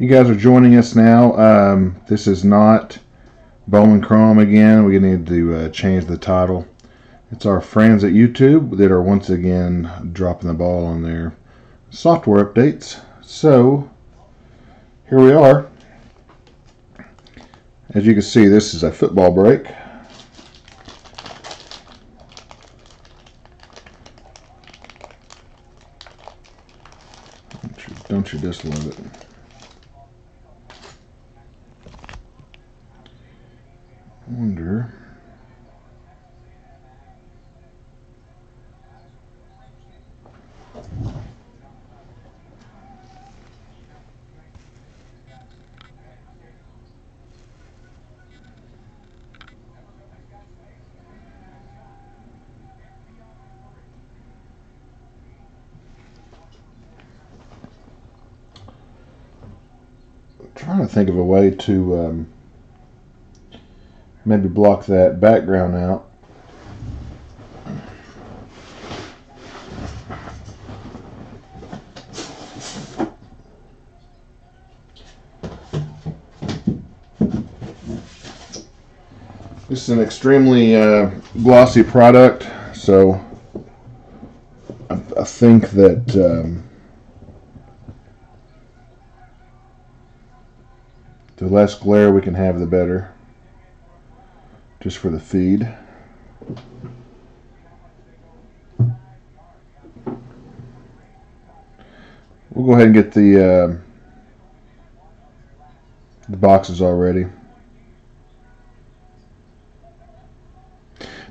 you guys are joining us now, um, this is not Bowman Chrome again. We need to uh, change the title. It's our friends at YouTube that are once again dropping the ball on their software updates. So, here we are. As you can see, this is a football break. Don't you, don't you just love it? To um, maybe block that background out. This is an extremely uh, glossy product, so I, I think that um, the less glare we can have, the better just for the feed. We'll go ahead and get the uh, the boxes all ready.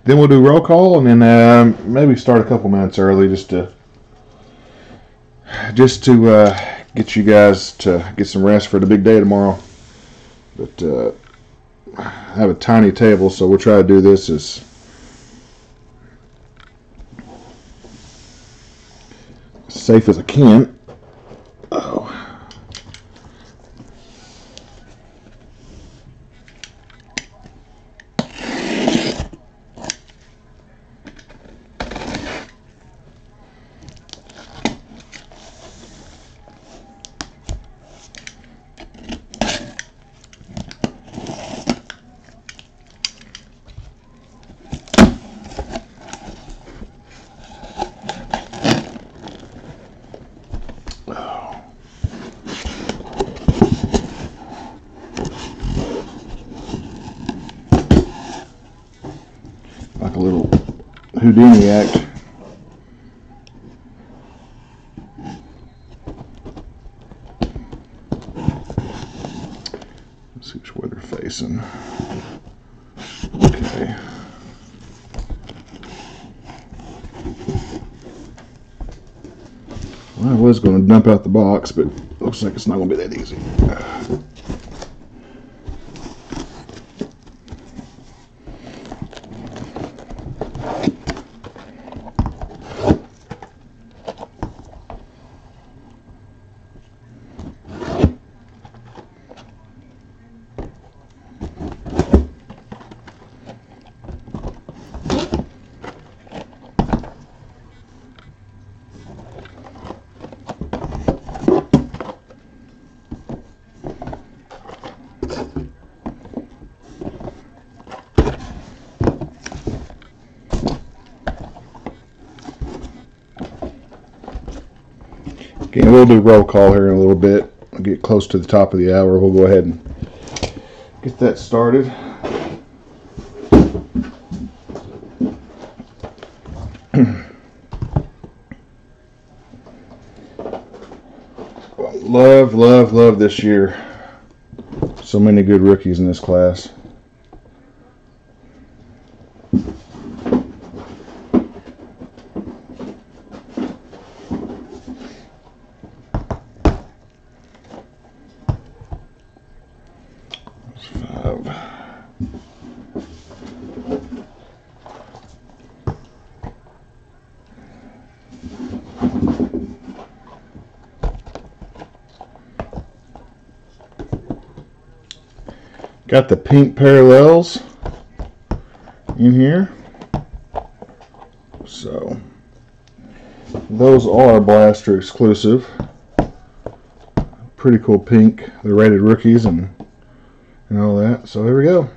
Then we'll do roll call and then uh, maybe start a couple minutes early just to just to uh, get you guys to get some rest for the big day tomorrow. But uh, I have a tiny table, so we'll try to do this as safe as I can. Oh. like a little Houdini act. Let's see which way they're facing. Okay. Well, I was going to dump but looks like it's not going to be that easy. Okay, we'll do roll call here in a little bit. I'll get close to the top of the hour. We'll go ahead and get that started. love, love, love this year. So many good rookies in this class. Got the pink parallels in here. So those are Blaster exclusive. pretty cool pink. The rated rookies and and all that. So here we go.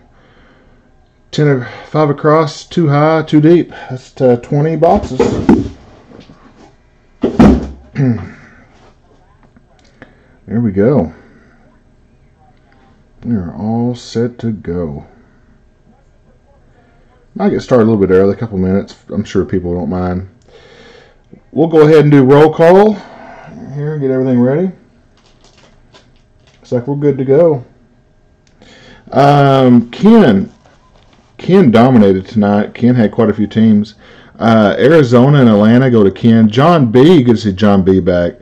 10 5 across, too high, too deep. That's uh, 20 boxes. there we go. We're all set to go. Might get started a little bit early, a couple minutes. I'm sure people don't mind. We'll go ahead and do roll call here, get everything ready. Looks like we're good to go. Um, Ken, Ken dominated tonight. Ken had quite a few teams. Uh, Arizona and Atlanta go to Ken. John B, good to see John B back.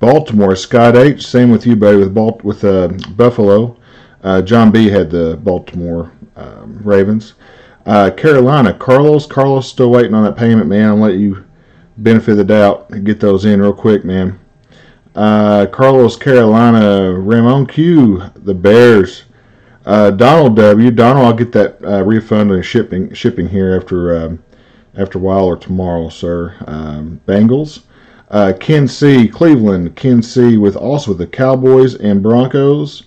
Baltimore, Scott H, same with you, buddy, with Balt- with uh, Buffalo. Uh, John B had the Baltimore um, Ravens. Uh, Carolina, Carlos. Carlos still waiting on that payment, man. I'll let you benefit the doubt and get those in real quick, man. Uh, Carlos, Carolina. Ramon Q, the Bears. Uh, Donald W. Donald, I'll get that uh, refund and shipping shipping here after um, after a while or tomorrow, sir. Um, Bengals. Uh, Ken C. Cleveland. Ken C. with also with the Cowboys and Broncos.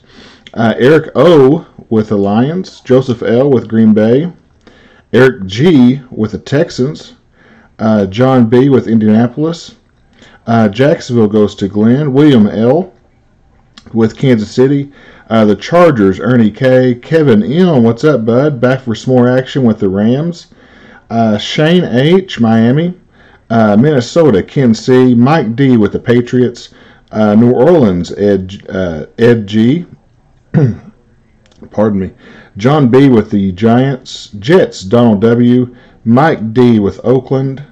Uh, Eric O. with the Lions. Joseph L. with Green Bay. Eric G. with the Texans. Uh, John B. with Indianapolis. Uh, Jacksonville goes to Glenn. William L. with Kansas City. Uh, the Chargers, Ernie K. Kevin M. What's up, bud? Back for some more action with the Rams. Uh, Shane H. Miami. Uh, Minnesota, Ken C. Mike D. with the Patriots. New Orleans, Ed, Ed G. Pardon me. John B. with the Giants. Jets, Donald W. Mike D. with Oakland.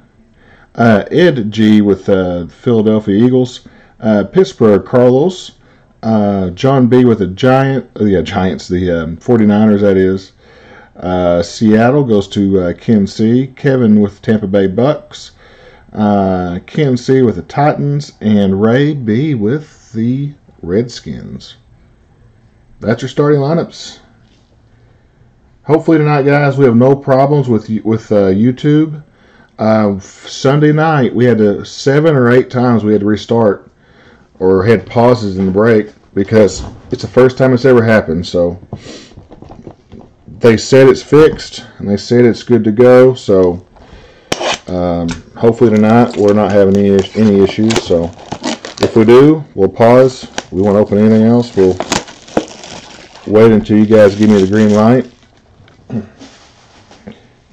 Uh, Ed G. with uh, Philadelphia Eagles. Uh, Pittsburgh, Carlos. Uh, John B. with the Giant, uh, yeah, Giants, the um, 49ers, that is. Uh, Seattle goes to Ken C. Kevin with Tampa Bay Bucks. Ken C. with the Titans. And Ray B. with the Redskins. That's your starting lineups. Hopefully tonight, guys, we have no problems with with uh, YouTube. Uh, Sunday night, we had to seven or eight times we had to restart or had pauses in the break because it's the first time it's ever happened. So they said it's fixed and they said it's good to go. So um, hopefully tonight we're not having any any issues. So if we do, we'll pause. We won't open anything else. We'll wait until you guys give me the green light.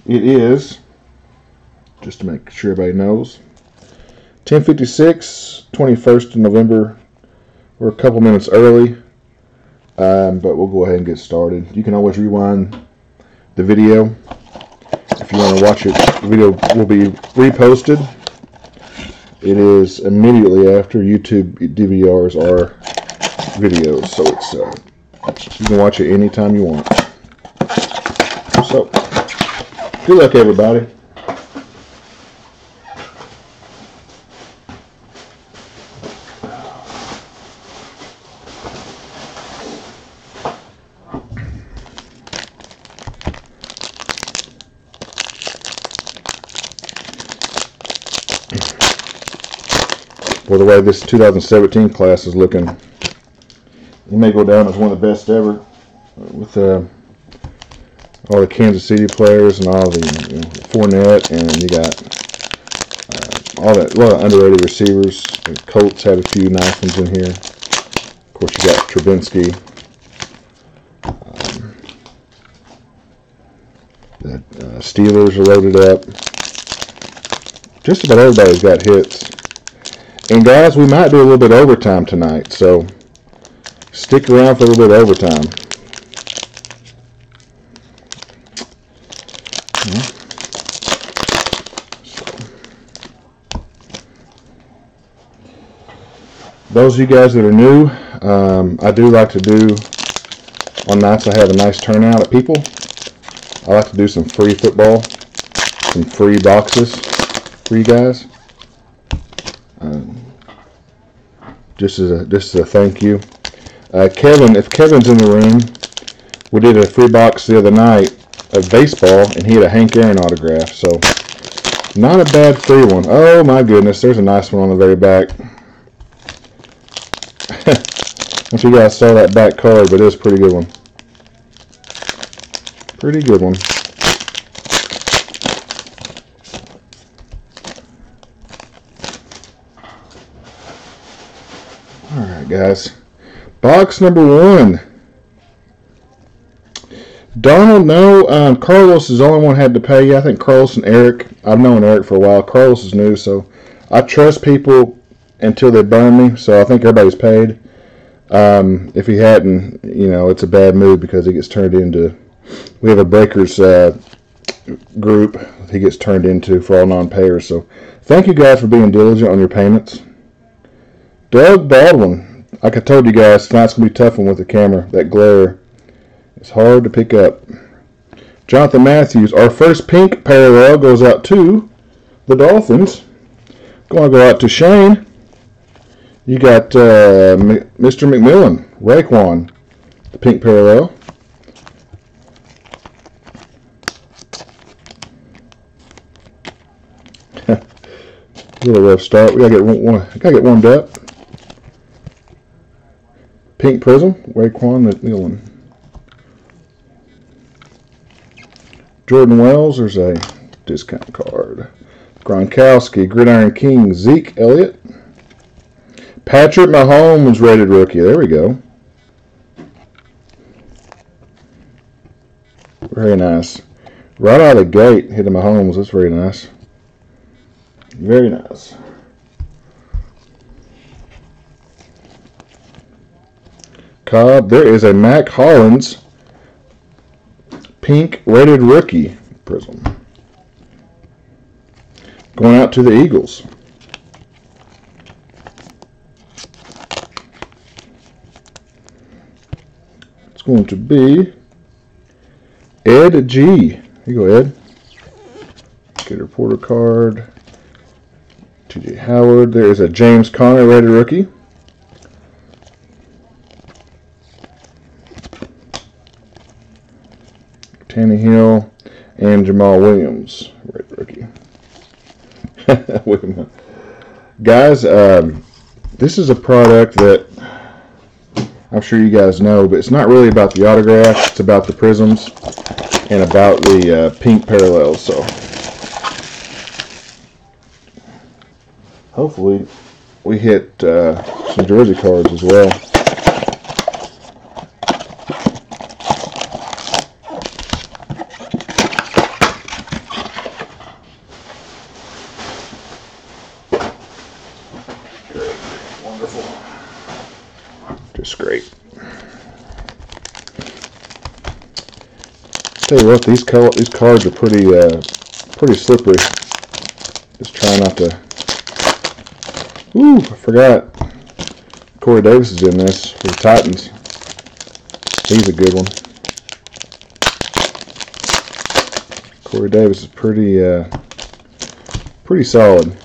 It is just to make sure everybody knows. 1056, 21st of November. We're a couple minutes early, um, but we'll go ahead and get started. You can always rewind the video if you want to watch it. The video will be reposted. It is immediately after YouTube DVRs are videos, so it's uh, you can watch it anytime you want. So, good luck, everybody. Well, the way this 2017 class is looking, it may go down as one of the best ever with uh, all the Kansas City players and all the you know, Fournette, and you got uh, all that a lot of underrated receivers. The Colts had a few nice ones in here. Of course, you got Trubinsky. Um, the uh, Steelers are loaded up. Just about everybody's got hits. And guys, we might do a little bit overtime tonight, so stick around for a little bit of overtime. Those of you guys that are new, um, I do like to do on nights I have a nice turnout of people. I like to do some free football, some free boxes for you guys. Um, just as a just as a thank you. Uh, Kevin, if Kevin's in the room, we did a free box the other night of baseball, and he had a Hank Aaron autograph. So, not a bad free one. Oh my goodness, there's a nice one on the very back. if you guys saw that back card, but it is a pretty good one. Pretty good one. Alright, guys. Box number one. Donald, no. Um, Carlos is the only one had to pay. I think Carlos and Eric. I've known Eric for a while. Carlos is new, so I trust people until they burn me. So I think everybody's paid. Um, if he hadn't, you know, it's a bad move because he gets turned into. We have a breakers uh, group he gets turned into for all non-payers. So thank you guys for being diligent on your payments. Doug Baldwin. Like I told you guys, tonight's gonna be tough one with the camera. That glare. It's hard to pick up. Jonathan Matthews, our first pink parallel goes out to the Dolphins. Going to go out to Shane. You got uh, Mr. McMillan, Raekwon, the pink parallel. A little rough start. We gotta get one. Gotta get warmed up. Pink Prism, Raekwon McMillan. Jordan Wells, there's a discount card. Gronkowski, Gridiron King, Zeke Elliott. Patrick Mahomes, rated rookie. There we go. Very nice. Right out of the gate, hitting Mahomes. That's very nice. Very nice. Cobb, there is a Mack Hollins pink rated rookie prism. Going out to the Eagles. It's going to be Ed G. Here you go, Ed. Get a reporter card. TJ Howard. There's a James Conner rated rookie. Tannehill, and Jamaal Williams, rookie. guys, um, this is a product that I'm sure you guys know, but it's not really about the autographs. It's about the prisms and about the uh, pink parallels. So hopefully we hit uh, some jersey cards as well. Just great. Tell you what, these co- these cards are pretty uh, pretty slippery. Just try not to. Ooh, I forgot. Corey Davis is in this for the Titans. He's a good one. Corey Davis is pretty uh, pretty solid.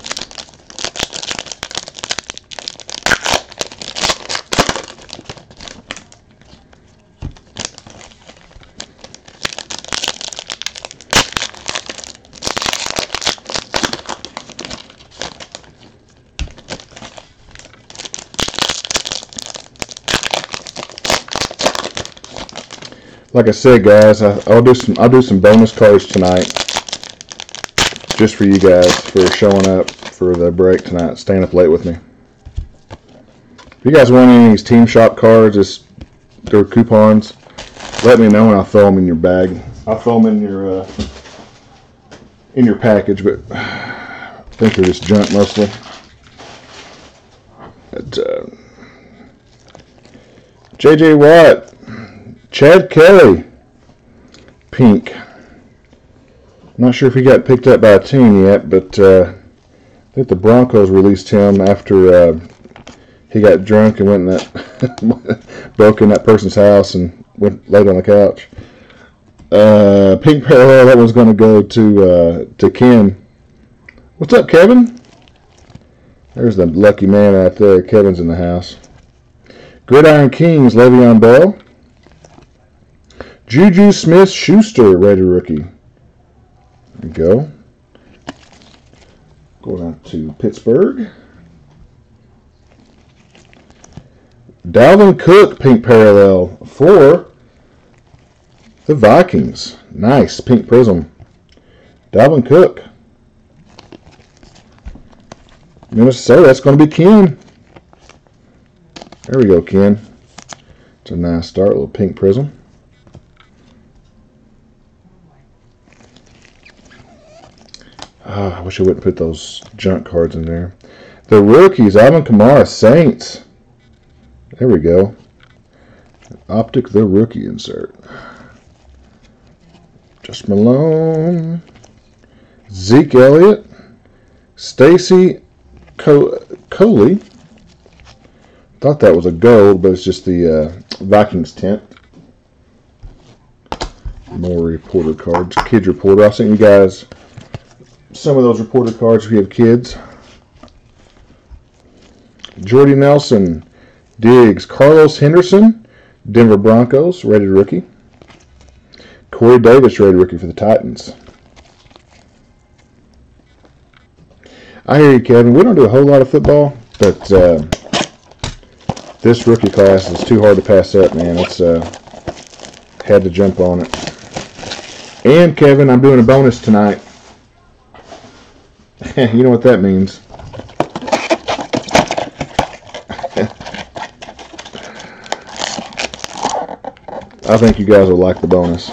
Like I said, guys, I, will do some I'll do some bonus cards tonight, just for you guys for showing up for the break tonight, staying up late with me. If you guys want any of these Team Shop cards, just their coupons, let me know and I'll throw them in your bag. I'll throw them in your uh, in your package, but I think they're just junk mostly. But, uh, JJ Watt, Chad Kelly, pink. Not sure if he got picked up by a team yet, but uh, I think the Broncos released him after uh, he got drunk and went in that broke in that person's house and went laid on the couch. Uh, pink parallel. That one's going to go to uh, to Ken. What's up, Kevin? There's the lucky man out there. Kevin's in the house. Gridiron Kings, Le'Veon Bell. Juju Smith Schuster, ready rookie. There we go. Going out to Pittsburgh. Dalvin Cook pink parallel for the Vikings. Nice pink prism. Dalvin Cook. Minnesota, that's going to be Ken. There we go, Ken. It's a nice start, little pink prism. Oh, I wish I wouldn't put those junk cards in there. The rookies, Alvin Kamara, Saints. There we go. Optic, the rookie insert. Josh Malone. Zeke Elliott. Stacy Coley. Thought that was a gold, but it's just the uh, Vikings tent. More reporter cards. Kid reporter. I'll send you guys some of those reporter cards if you have kids. Jordy Nelson, Diggs, Carlos Henderson, Denver Broncos, rated rookie. Corey Davis, rated rookie for the Titans. I hear you, Kevin. We don't do a whole lot of football, but uh, this rookie class is too hard to pass up, man. It's uh, had to jump on it. And Kevin, I'm doing a bonus tonight. you know what that means. I think you guys will like the bonus.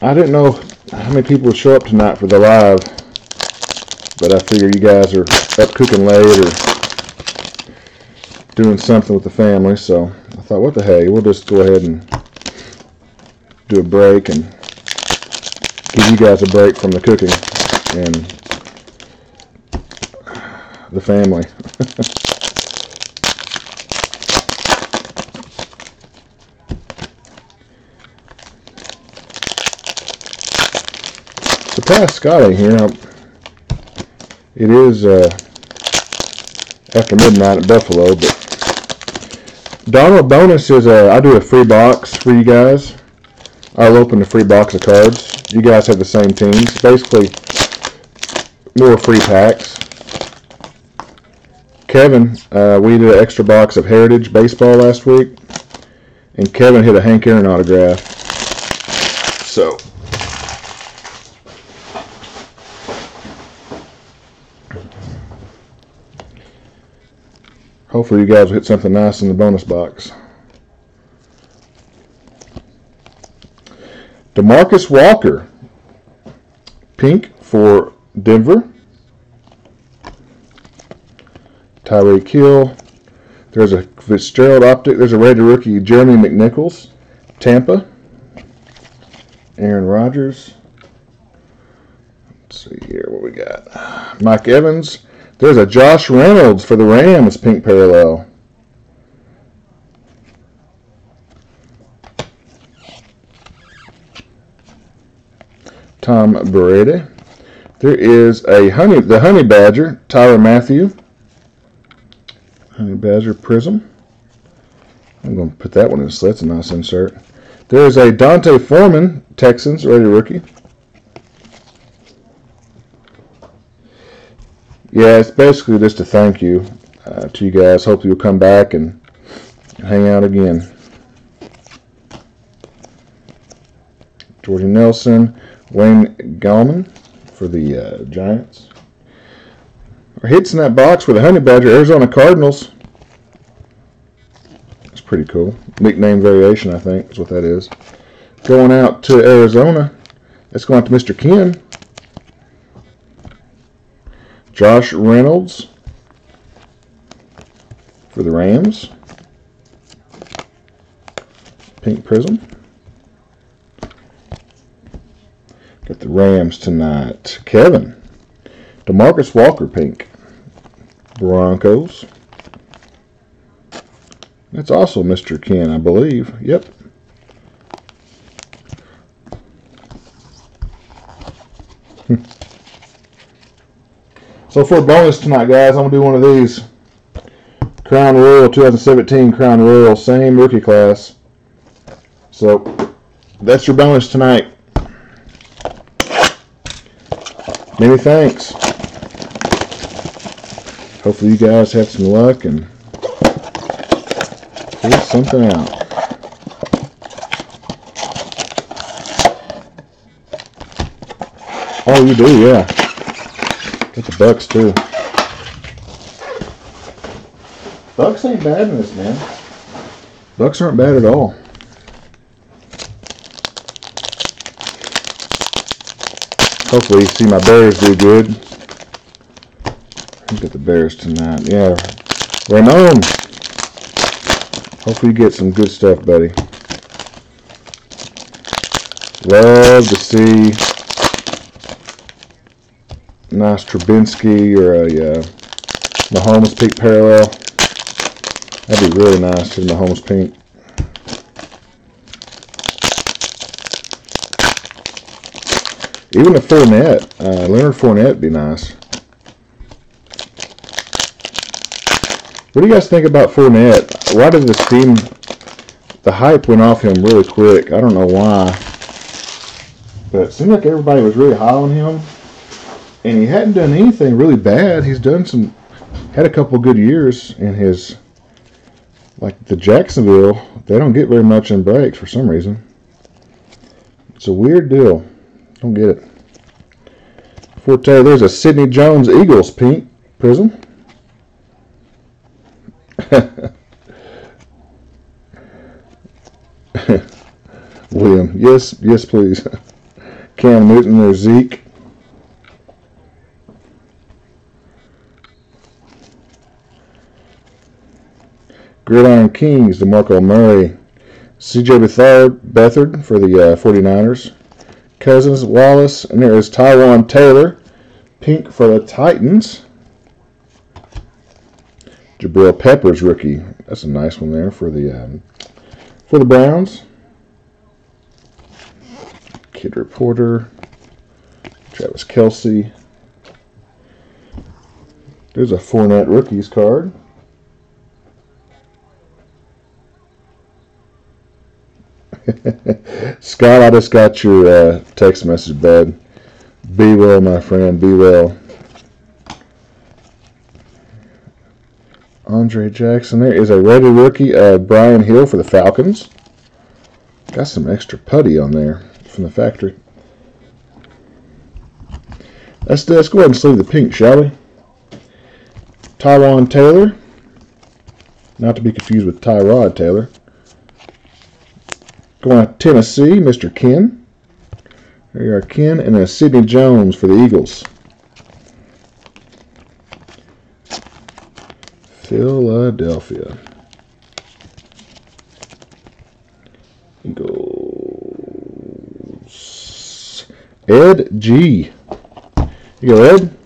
I didn't know how many people would show up tonight for the live, but I figure you guys are up cooking late or doing something with the family, so I thought, what the hey, we'll just go ahead and do a break and give you guys a break from the cooking and the family. Surprised Scott ain't here. Now, it is uh, after midnight at Buffalo, but Donald bonus is a, I do a free box for you guys. I'll open a free box of cards. You guys have the same teams. Basically, more free packs. Kevin, uh, we did an extra box of Heritage Baseball last week, and Kevin hit a Hank Aaron autograph. So, hopefully you guys will hit something nice in the bonus box. Demarcus Walker, pink for Denver. Tyreek Hill. There's a Fitzgerald optic. There's a rated rookie, Jeremy McNichols, Tampa. Aaron Rodgers. Let's see here what we got. Mike Evans. There's a Josh Reynolds for the Rams, pink parallel. Tom Brady. There is a honey, the Honey Badger, Tyrann Mathieu. Honey Badger Prism. I'm going to put that one in, so that's a nice insert. There's a D'Onta Foreman, Texans, ready rookie. Yeah, it's basically just a thank you uh, to you guys. Hope you'll come back and hang out again. Jordy Nelson, Wayne Gallman for the uh, Giants. Our hits in that box for the Honey Badger, Arizona Cardinals. That's pretty cool. Nickname variation, I think, is what that is. Going out to Arizona. Let's go out to Mr. Ken. Josh Reynolds for the Rams. Pink Prism. Got the Rams tonight. Kevin. Demarcus Walker Pink. Broncos. That's also Mr. Ken, I believe. Yep. So for a bonus tonight, guys, I'm going to do one of these. Crown Royal 2017 Crown Royal, same rookie class. So that's your bonus tonight. Many thanks. Hopefully you guys have some luck and figure something out. Oh, you do, yeah. Get the bucks too. Bucks ain't bad in this, man. Bucks aren't bad at all. Hopefully, you see my Bears do good. Look at the Bears tonight. Yeah, Ramon. Hopefully, you get some good stuff, buddy. Love to see nice Trubinsky or a uh, Mahomes peak parallel. That'd be really nice in Mahomes pink. Even a Fournette, uh, Leonard Fournette would be nice. What do you guys think about Fournette? Why did this team, the hype went off him really quick? I don't know why. But it seemed like everybody was really high on him. And he hadn't done anything really bad. He's done some, had a couple good years in his, like the Jacksonville, they don't get very much in breaks for some reason. It's a weird deal. Don't get it. Forte, there's a Sidney Jones Eagles pink prism. William, yes, yes, please. Cam Newton, there's Zeke. Gridiron Kings, DeMarco Murray. CJ Beathard for the uh, 49ers. Cousins, Wallace, and there is Taywan Taylor, pink for the Titans. Jabril Peppers rookie. That's a nice one there for the um, for the Browns. Kid Reporter. Travis Kelce. There's a Fournette rookies card. Scott, I just got your uh, text message, bud. Be well, my friend. Be well. Andre Jackson. There is a ready rookie, uh, Brian Hill for the Falcons. Got some extra putty on there from the factory. Let's, let's go ahead and sleeve the pink, shall we? Taywan Taylor. Not to be confused with Tyrod Taylor. Going to Tennessee, Mr. Ken. There you are, Ken, and a Sidney Jones for the Eagles. Philadelphia. Eagles. Ed G. You go, Ed.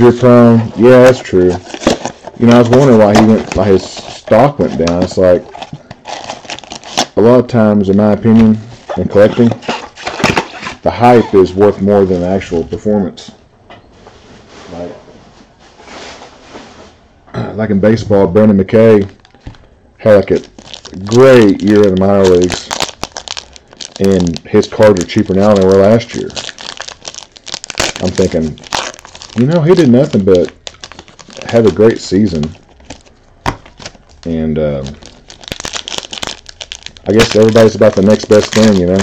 Oh, injury. Yeah, that's true. You know, I was wondering why he went, why his stock went down. It's like a lot of times, in my opinion, in collecting, the hype is worth more than the actual performance. Like, like in baseball, Brendan McKay had like a great year in the minor leagues, and his cards are cheaper now than they were last year. I'm thinking, you know, he did nothing but have a great season. And um, I guess everybody's about the next best thing, you know.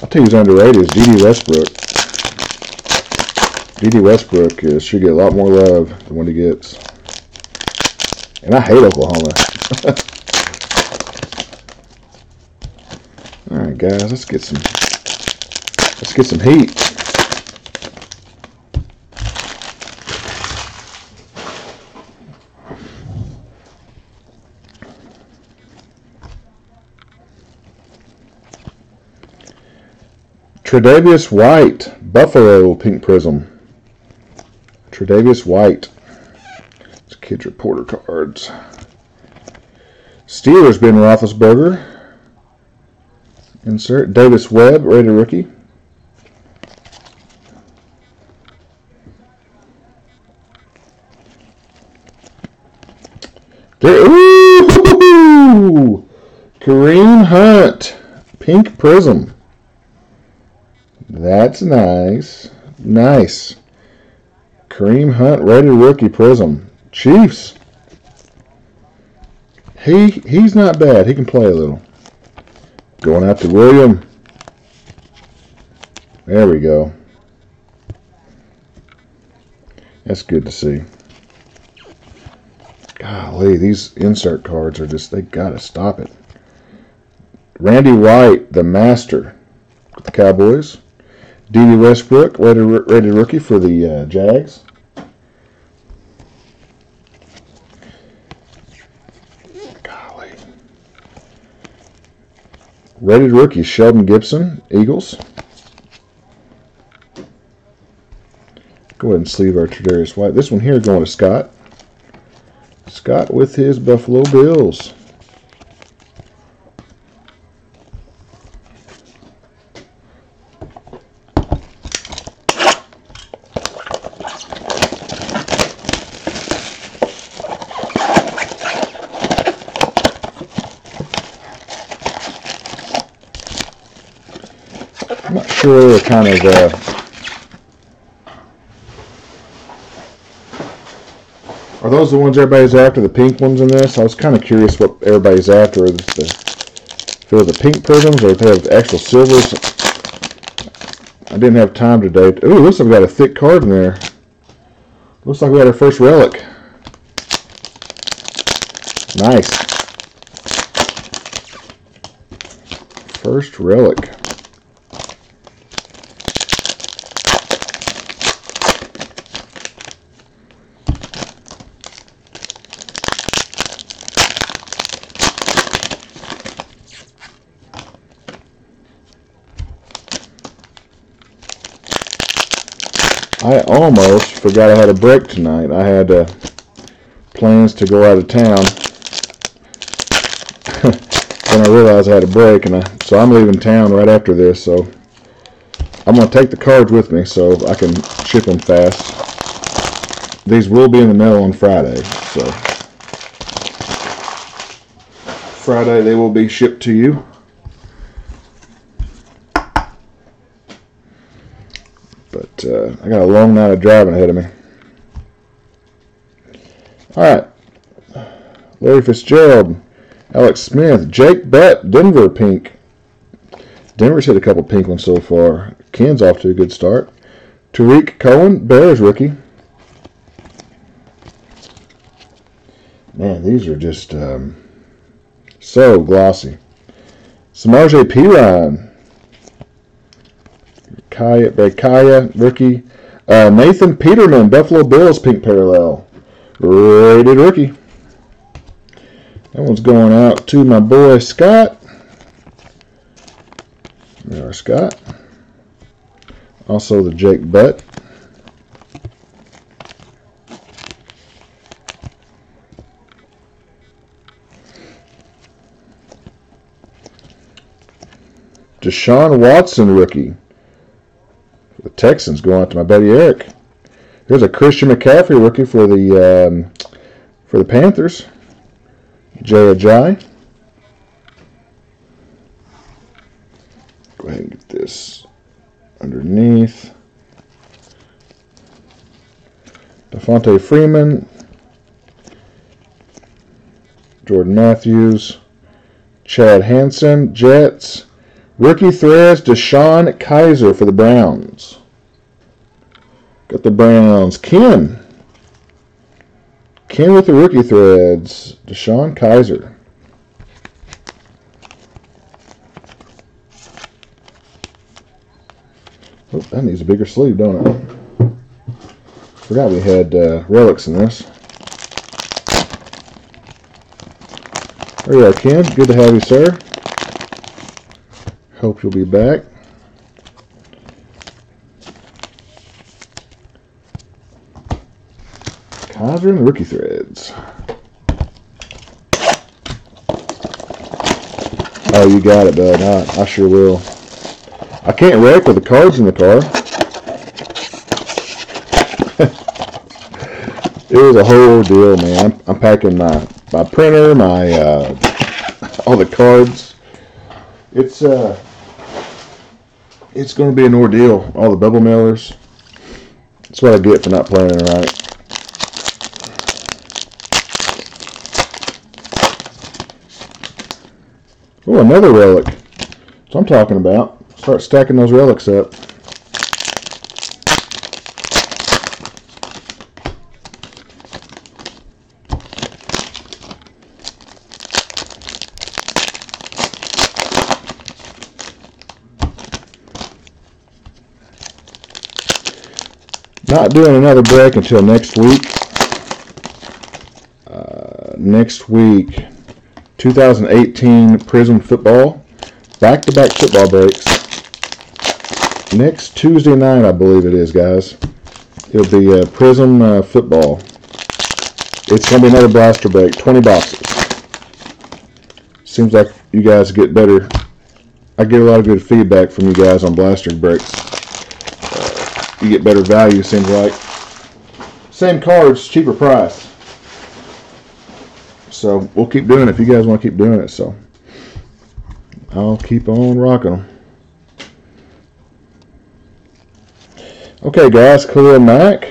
I'll tell you who's underrated is Dede Westbrook. Dede Westbrook should get a lot more love than what he gets. And I hate Oklahoma. All right, guys, let's get some let's get some heat. Tre'Davious White, Buffalo Pink Prism. Tre'Davious White. Kids Reporter cards. Steelers Ben Roethlisberger. Insert Davis Webb, rated rookie. Ooh! Kareem Hunt, Pink Prism. That's nice. Nice. Kareem Hunt, rated rookie Prism. Chiefs. He he's not bad. He can play a little. Going out to William. There we go. That's good to see. Golly, these insert cards are just, they got to stop it. Randy White, the master, the Cowboys. Dede Westbrook, rated, rated rookie for the uh, Jags. Rated rookie, Shelton Gibson, Eagles. Go ahead and sleeve our Tre'Davious White. This one here going to Scott. Scott with his Buffalo Bills. I'm not sure what kind of uh, Are those the ones everybody's after? The pink ones in this? I was kind of curious what everybody's after. The, if was the pink prisms or if they have actual silvers. I didn't have time today. Ooh, looks like we got a thick card in there. Looks like we got our first relic. Nice. First relic. I almost forgot I had a break tonight. I had uh, plans to go out of town. then I realized I had a break, and I, so I'm leaving town right after this. So I'm going to take the cards with me so I can ship them fast. These will be in the mail on Friday, so Friday they will be shipped to you. But uh, I got a long night of driving ahead of me. All right. Larry Fitzgerald, Alex Smith, Jake Butt, Denver pink. Denver's hit a couple pink ones so far. Ken's off to a good start. Tarik Cohen, Bears rookie. Man, these are just um, so glossy. Samaje Perine, Kaya, Kaya rookie. Uh, Nathan Peterman, Buffalo Bills, pink parallel. Rated rookie. That one's going out to my boy Scott. There, Scott. Also the Jake Butt. Deshaun Watson rookie. The Texans going out to my buddy Eric. Here's a Christian McCaffrey rookie for the um, for the Panthers. Jay Ajayi. Go ahead and get this underneath. Devonta Freeman. Jordan Matthews. Chad Hansen, Jets. Rookie threads, DeShone Kizer for the Browns. Got the Browns. Ken. Ken with the rookie threads. DeShone Kizer. Oh, that needs a bigger sleeve, don't it? Forgot we had uh, relics in this. There you are, Ken. Good to have you, sir. Hope you'll be back. The rookie threads. Oh, you got it, bud. I, I sure will. I can't wreck with the cards in the car. it was a whole deal, man. I'm, I'm packing my my printer, my uh, all the cards. It's uh, it's going to be an ordeal. All the bubble mailers. That's what I get for not planning right. Oh, another relic. That's what I'm talking about. Start stacking those relics up. Not doing another break until next week. Uh, next week, 2018 Prism Football. Back to back football breaks. Next Tuesday night, I believe it is, guys. It'll be uh, Prism uh, Football. It's going to be another blaster break, 20 boxes. Seems like you guys get better. I get a lot of good feedback from you guys on blaster breaks you get better value, seems like. Same cards, cheaper price. So we'll keep doing it if you guys want to keep doing it. So I'll keep on rocking them. Okay, guys, Khalil Mack.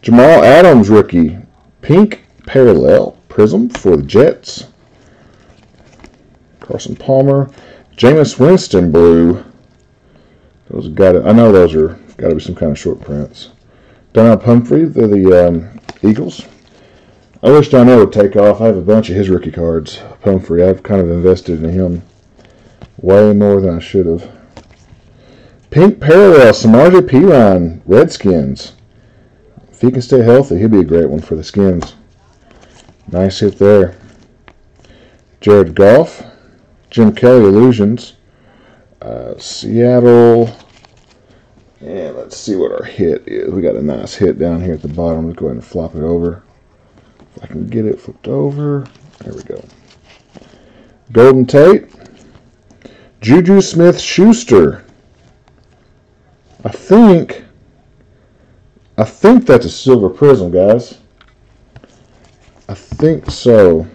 Jamal Adams rookie. Pink parallel prism for the Jets. Carson Palmer. Jameis Winston blue. Those got I know those are got to be some kind of short prints. Donnel Pumphrey, they're the um, Eagles. I wish Darnell would take off. I have a bunch of his rookie cards. Pumphrey, I've kind of invested in him way more than I should have. Pink Parallel, Samaje Perine, Redskins. If he can stay healthy, he'll be a great one for the Skins. Nice hit there. Jared Goff, Jim Kelly Illusions, uh, Seattle. And let's see what our hit is. We got a nice hit down here at the bottom. Let's go ahead and flop it over. If I can get it flipped over. There we go. Golden Tate. Juju Smith Schuster. I think I think that's a silver prism, guys. I think so.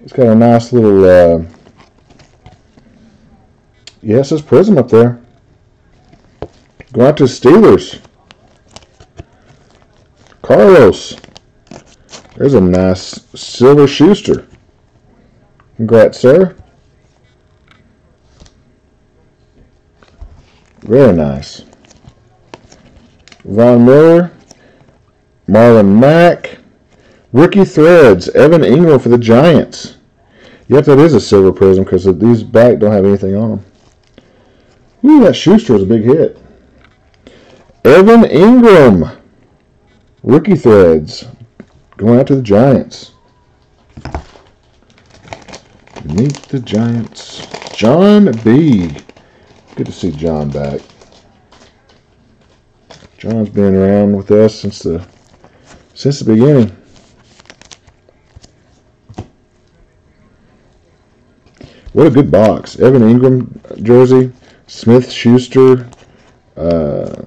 It's got a nice little uh, Yes, there's Prism up there. Go out to Steelers. Carlos. There's a nice Silver Schuster. Congrats, sir. Very nice. Von Miller. Marlon Mack. Rookie Threads. Evan Engram for the Giants. Yep, that is a silver prism because these back don't have anything on them. Ooh, that Schuster was a big hit. Evan Engram, Rookie threads. Going out to the Giants. Meet the Giants. John B. Good to see John back. John's been around with us since the since the beginning. What a good box. Evan Engram jersey. Smith Schuster uh,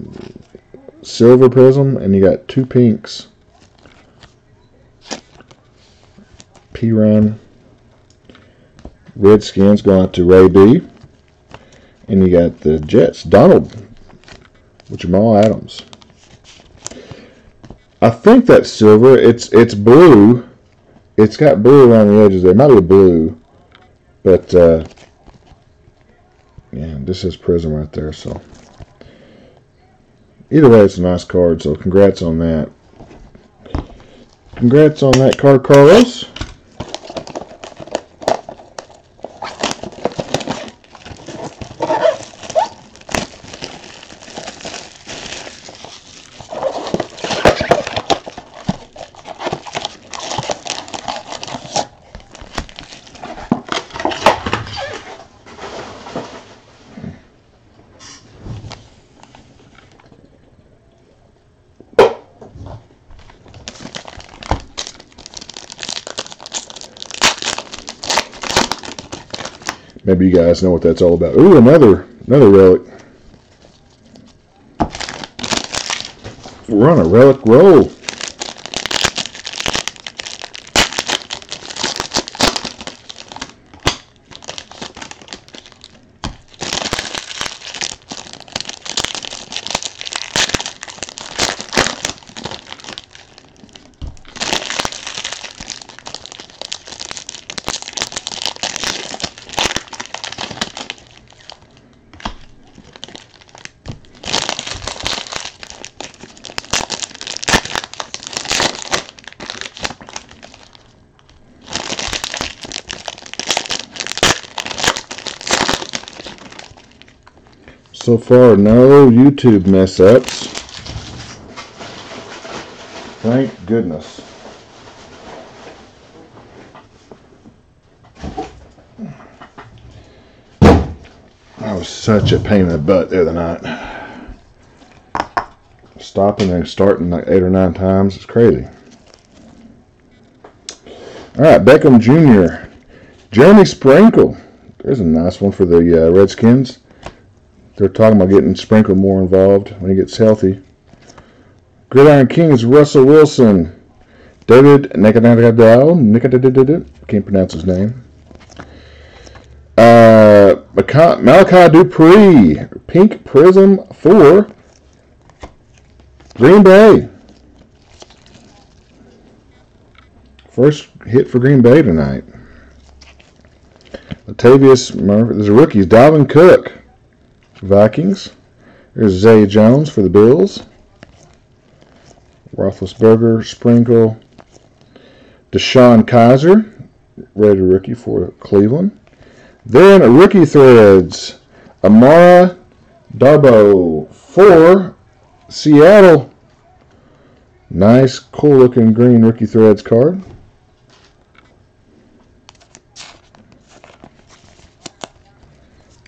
silver prism, and you got two pinks. Perine. Redskins going out to Ray B. And you got the Jets. Donald with Jamal Adams. I think that's silver. It's it's blue. It's got blue around the edges there. Might be blue. But uh, yeah, this is Prism right there, so. Either way, it's a nice card, so congrats on that. Congrats on that card, Carlos. Maybe you guys know what that's all about. Ooh, another another relic. We're on a relic roll. So far, no YouTube mess ups. Thank goodness. That was such a pain in the butt the other night. Stopping and starting like eight or nine times. It's crazy. All right, Beckham Jr. Jeremy Sprinkle. There's a nice one for the uh, Redskins. They're talking about getting Sprinkle more involved when he gets healthy. Gridiron Kings, Russell Wilson. David Nicadadao. Can't pronounce his name. Uh, Malachi Dupree. Pink Prism for Green Bay. First hit for Green Bay tonight. Latavius Murphy. There's a rookies. Dalvin Cook. Vikings. There's Zay Jones for the Bills. Roethlisberger, Sprinkle. DeShone Kizer, red rookie for Cleveland. Then rookie threads. Amara Darboh for Seattle. Nice, cool looking green rookie threads card.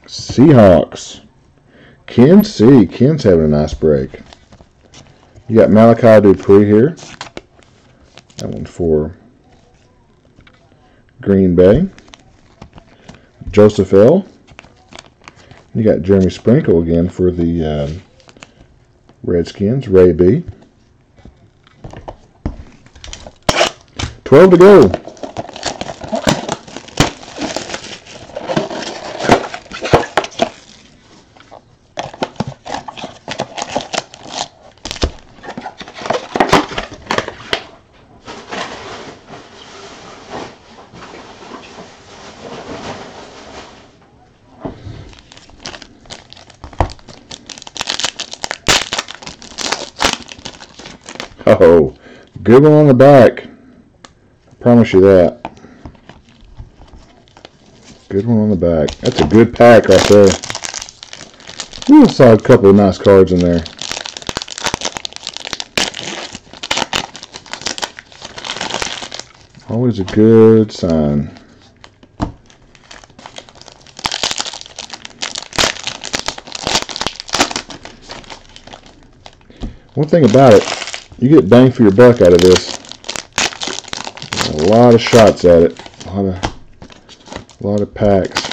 Seahawks. Ken C. Ken's having a nice break. You got Malachi Dupree here. That one's for Green Bay. Joseph L. You got Jeremy Sprinkle again for the um, Redskins. Ray B. 12 to go. Oh, good one on the back. I promise you that. Good one on the back. That's a good pack right there. We saw a couple of nice cards in there. Always a good sign. One thing about it, you get bang for your buck out of this. A lot of shots at it. A lot of, a lot of packs.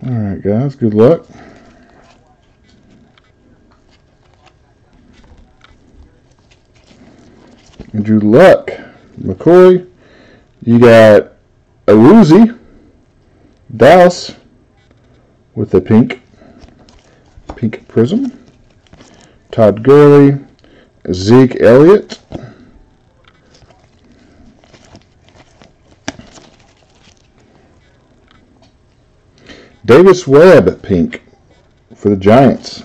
All right, guys, good luck. Andrew Luck, McCoy. You got a Woozy, Dallas with the pink, pink prism. Todd Gurley, Zeke Elliott. Davis Webb pink for the Giants.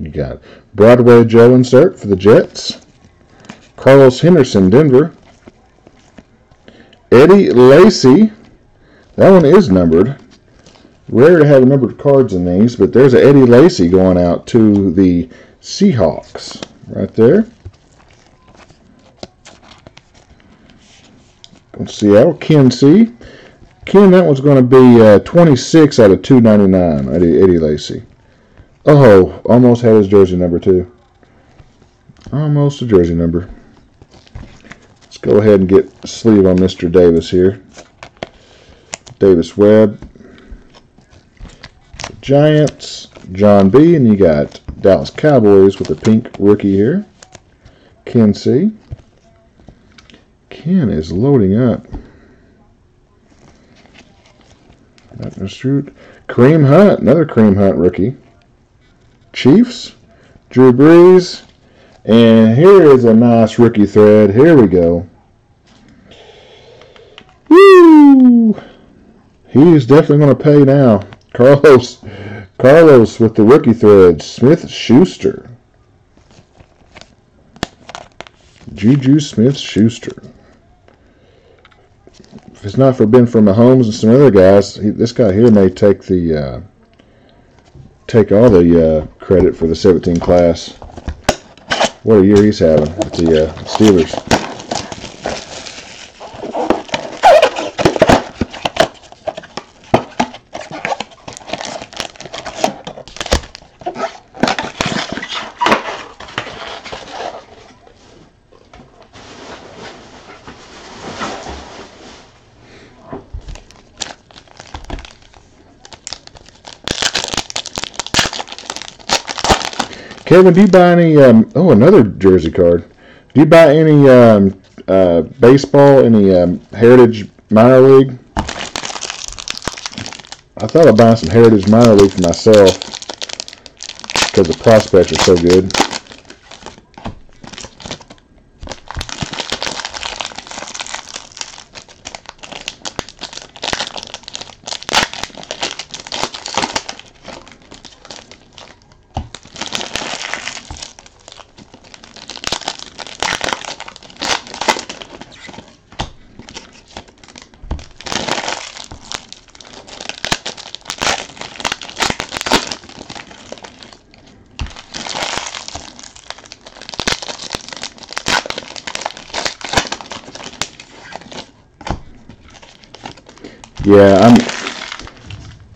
You got Broadway Joe insert for the Jets. Carlos Henderson, Denver. Eddie Lacy. That one is numbered. Rare to have a numbered cards in these, but there's an Eddie Lacy going out to the Seahawks right there. Seattle, Ken C. Ken, that one's going to be uh, 26 out of 299, Eddie, Eddie Lacy. Oh, almost had his jersey number too. Almost a jersey number. Let's go ahead and get sleeve on Mr. Davis here. Davis Webb. Giants, John B. And you got Dallas Cowboys with a pink rookie here. Ken C. Ken is loading up. That true. Kareem Hunt, another Kareem Hunt rookie. Chiefs, Drew Brees, and here is a nice rookie thread. Here we go. Woo! He is definitely going to pay now. Carlos, Carlos with the rookie thread. Smith Schuster. Juju Smith Schuster. If it's not for Ben for Mahomes and some other guys, he, this guy here may take the uh, take all the uh, credit for the 17 class. What a year he's having with the uh, Steelers. Do you buy any? Um, oh, another jersey card. Do you buy any um, uh, baseball? Any um, Heritage Minor League? I thought I'd buy some Heritage Minor League for myself because the prospects are so good. Yeah,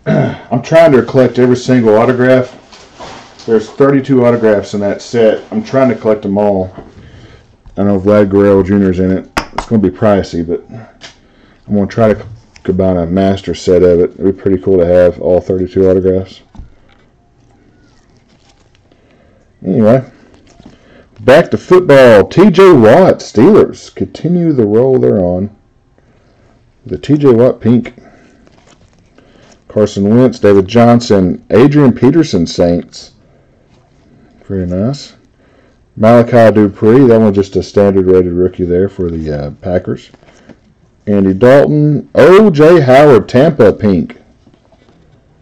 I'm I'm trying to collect every single autograph. There's 32 autographs in that set. I'm trying to collect them all. I know Vlad Guerrero Jr. is in it. It's going to be pricey, but I'm going to try to combine a master set of it. It'd be pretty cool to have all 32 autographs. Anyway, back to football. TJ Watt, Steelers continue the roll they're on. The TJ Watt pink. Carson Wentz, David Johnson, Adrian Peterson, Saints. Very nice. Malachi Dupree, that one just a standard rated rookie there for the uh, Packers. Andy Dalton, O.J. Howard, Tampa pink.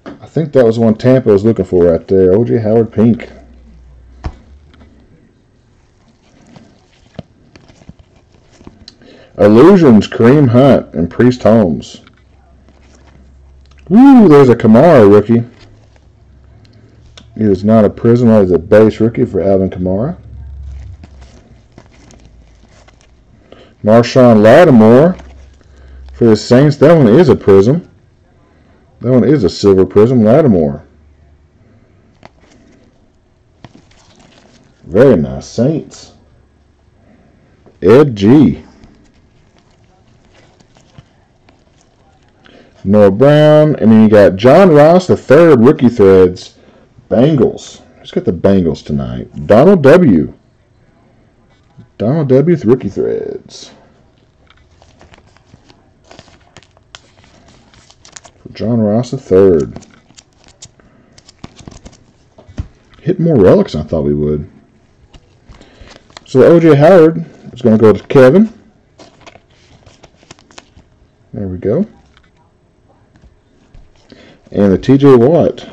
I think that was one Tampa was looking for right there. O.J. Howard pink. Illusions, Kareem Hunt, and Priest Holmes. Woo, there's a Kamara rookie. It is not a prism, that is a base rookie for Alvin Kamara. Marshon Lattimore for the Saints. That one is a prism. That one is a silver prism. Lattimore. Very nice. Saints. Ed G. Noah Brown, and then you got John Ross, the third rookie threads. Bengals. Who's got the Bengals tonight? Donald W. Donald W. rookie threads. For John Ross the third. Hit more relics than I thought we would. So OJ Howard is going to go to Kevin. There we go. And the TJ Watt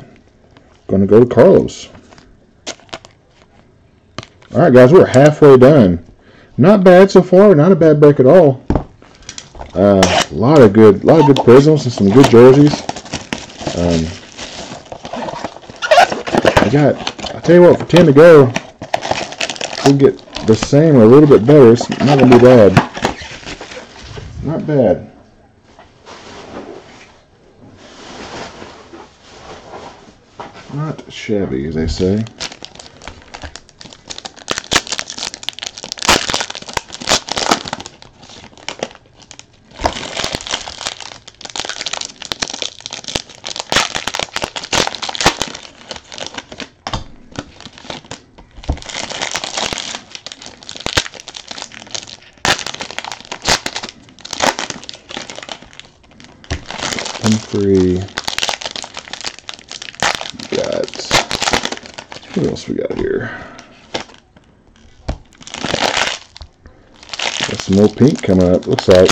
going to go to Carlos. All right, guys, we're halfway done. Not bad so far. Not a bad break at all. Uh, a lot of good, lot of good prisms and some good jerseys. Um, I got. I tell you what, for ten to go, we'll get the same or a little bit better. It's not gonna be bad. Not bad. Not shabby, as they say. Humphrey. What else we got here? Got some more pink coming up, looks like.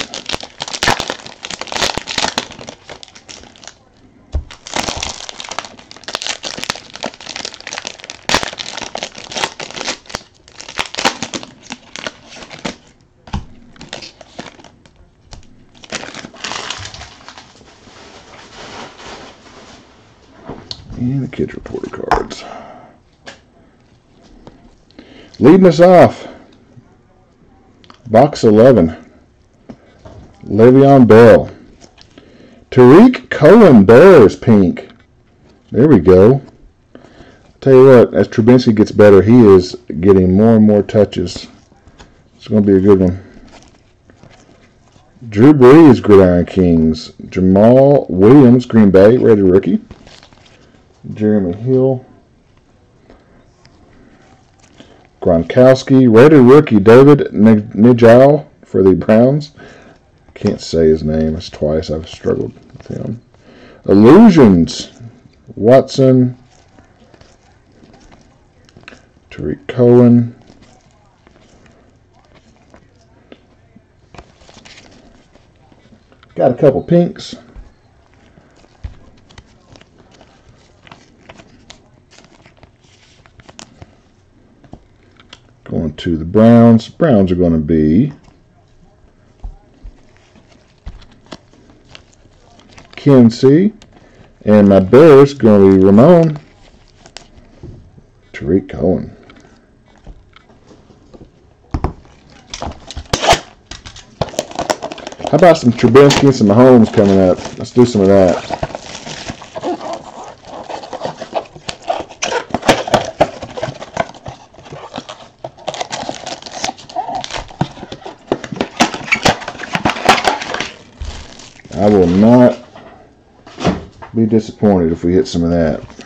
And the kids reporter cards. Leading us off, box 11. Le'Veon Bell. Tarik Cohen Bears pink. There we go. Tell you what, as Trubinsky gets better, he is getting more and more touches. It's going to be a good one. Drew Brees, Gridiron Kings. Jamaal Williams, Green Bay, ready rookie. Jeremy Hill. Gronkowski, Rated rookie David Nijal for the Browns. Can't say his name. It's twice I've struggled with him. Illusions, Watson, Tarik Cohen. Got a couple pinks. Going to the Browns. Browns are going to be Kinsey. And my Bears going to be Ramon. Tarik Cohen. How about some Trubinsky and some Mahomes coming up? Let's do some of that. I will not be disappointed if we hit some of that.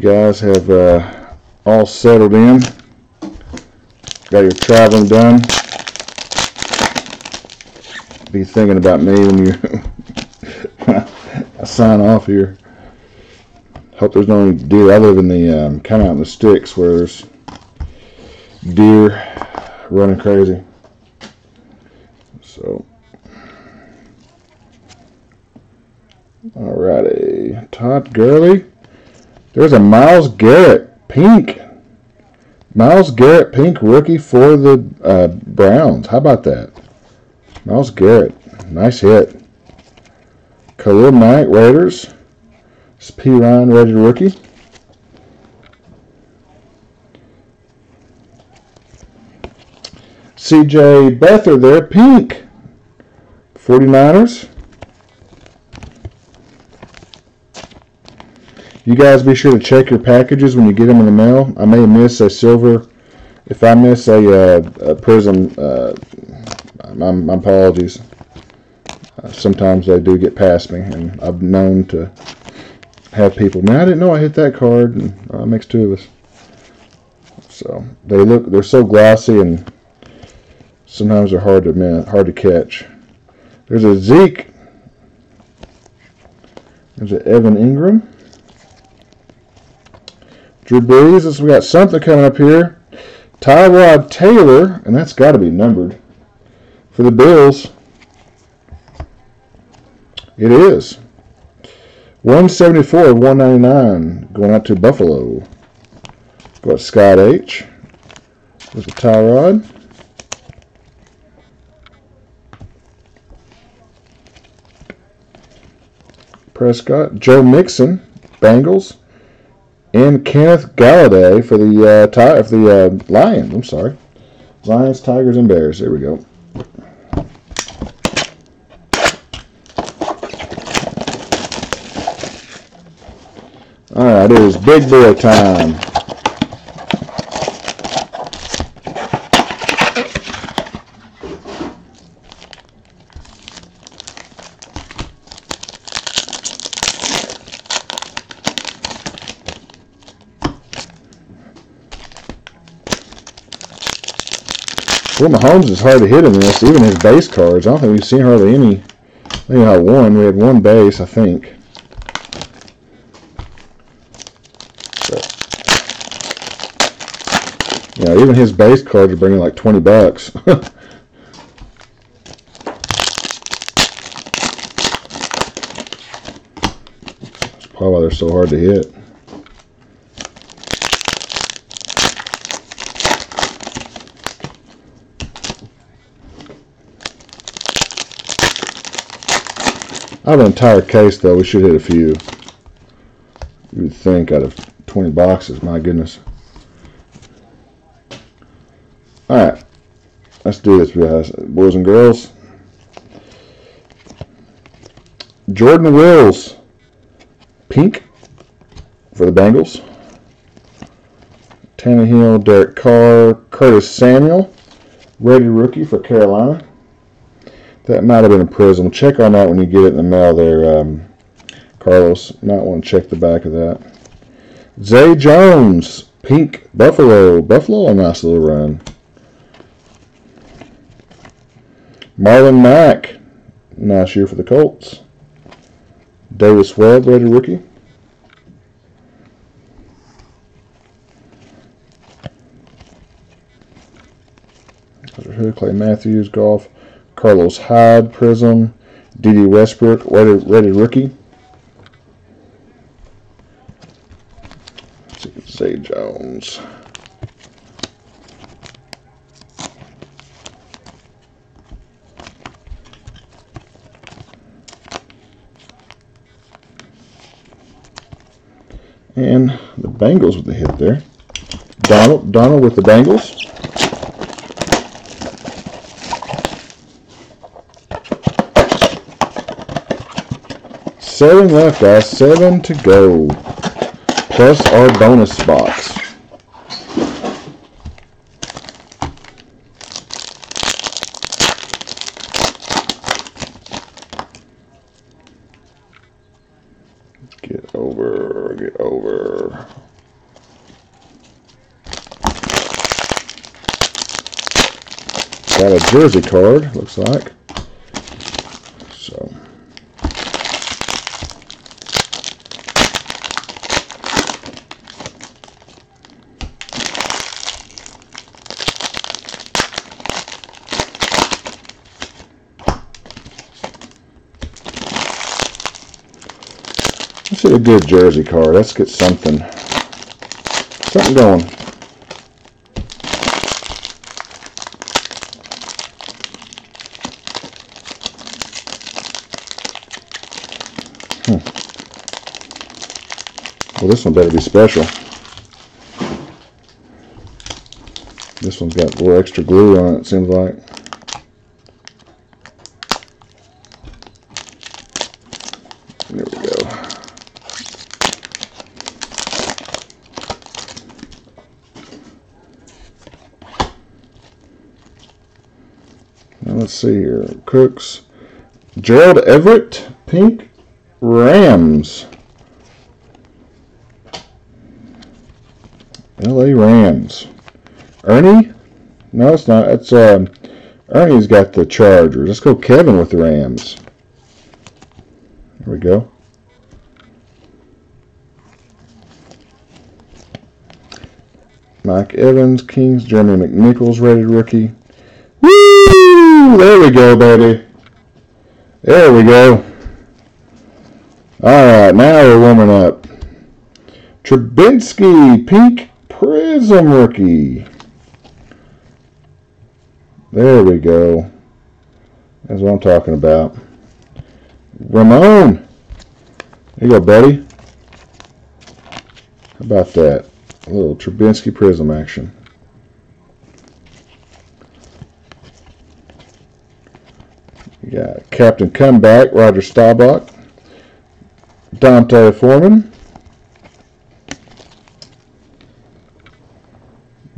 Guys have uh, all settled in. Got your traveling done. Be thinking about me when you I sign off here. Hope there's no deer. I live in the um, kind of out in the sticks where there's deer running crazy. So, alrighty, Todd Gurley. There's a Myles Garrett pink. Myles Garrett pink rookie for the uh, Browns. How about that? Myles Garrett. Nice hit. Khalil Mack Raiders. It's P. Ryan ready rookie. CJ Beathard there, pink. 49ers. You guys be sure to check your packages when you get them in the mail. I may miss a silver. If I miss a, uh, a prism, uh, my, my, apologies. Uh, sometimes they do get past me, and I've known to have people. Man, I didn't know I hit that card, and uh, makes two of us. So they look, they're so glossy, and sometimes they're hard to man, hard to catch. There's a Zeke. There's an Evan Engram. Drew Brees. We got something coming up here. Tyrod Taylor, and that's got to be numbered for the Bills. It is. 174 of 199 going out to Buffalo. Got Scott H. There's a Tyrod. Prescott. Joe Mixon, Bengals. And Kenneth Golladay for the uh, for the uh, Lions. I'm sorry, Lions, Tigers, and Bears. There we go. All right, it is big boy time. Well, Mahomes is hard to hit in this, even his base cards. I don't think we've seen hardly any. I think I one. We had one base, I think. know, even his base cards are bringing like 20 bucks. That's probably why they're so hard to hit. Of an entire case, though, we should hit a few. You would think out of 20 boxes, my goodness. Alright, let's do this, guys. Boys and girls. Jordan Willis, pink for the Bengals. Tannehill, Derek Carr, Curtis Samuel, ready rookie for Carolina. That might have been a prism. Check on that when you get it in the mail there, um, Carlos. Might want to check the back of that. Zay Jones, pink Buffalo. Buffalo, a nice little run. Marlon Mack, nice year for the Colts. Davis Webb, ready rookie. Clay Matthews, golf. Carlos Hyde, Prism, Dede Westbrook, ready, ready rookie. Zay Jones. And the Bengals with the hit there. Donald, Donald with the Bengals. Seven left, guys. Seven to go. Plus our bonus box. Get over, get over. Got a jersey card, looks like. Let's get a good jersey card. Let's get something. Something going. Hmm. Well, this one better be special. This one's got a little extra glue on it, it seems like. Let's see here. Cooks. Gerald Everett, pink. Rams. LA Rams. Ernie? No, it's not. It's um, Ernie's got the Chargers. Let's go Kevin with the Rams. There we go. Mike Evans, Kings, Jeremy McNichols, rated rookie. Woo! There we go, baby. There we go. All right, now we're warming up. Trubinsky, pink prism rookie. There we go. That's what I'm talking about. Ramon. There you go, buddy. How about that? A little Trubinsky Prism action. Got Captain Comeback, Roger Staubach. D'Onta Foreman.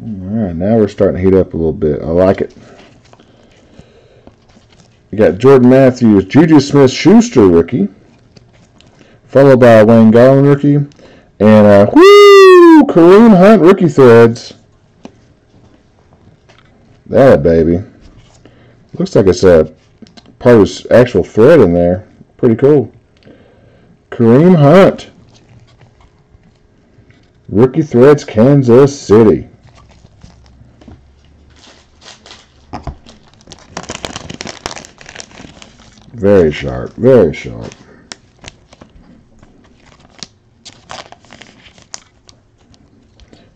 Alright, now we're starting to heat up a little bit. I like it. You got Jordan Matthews, Juju Smith Schuster rookie, followed by Wayne Gallman rookie, and uh, whoo, Kareem Hunt rookie threads. That baby. Looks like it's a part of his actual thread in there. Pretty cool. Kareem Hunt. Rookie threads, Kansas City. Very sharp, very sharp.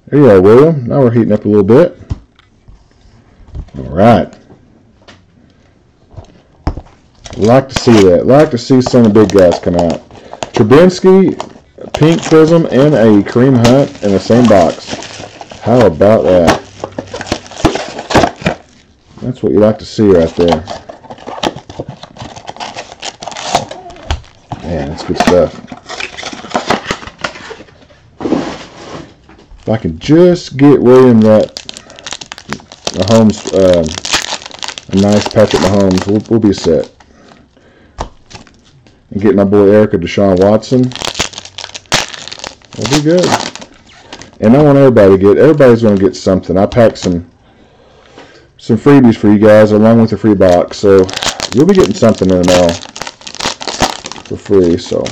There you are, William. Now we're heating up a little bit. All right. Like to see that. Like to see some of the big guys come out. Trubinsky, Pink Prism, and a Kareem Hunt in the same box. How about that? That's what you like to see right there. Man, that's good stuff. If I can just get William that Mahomes, uh, a nice Patrick Mahomes, we'll, we'll be set. And get my boy Erica Deshaun Watson. We'll be good. And I want everybody to get, everybody's going to get something. I packed some some freebies for you guys along with the free box. So you'll be getting something in the mail for free. So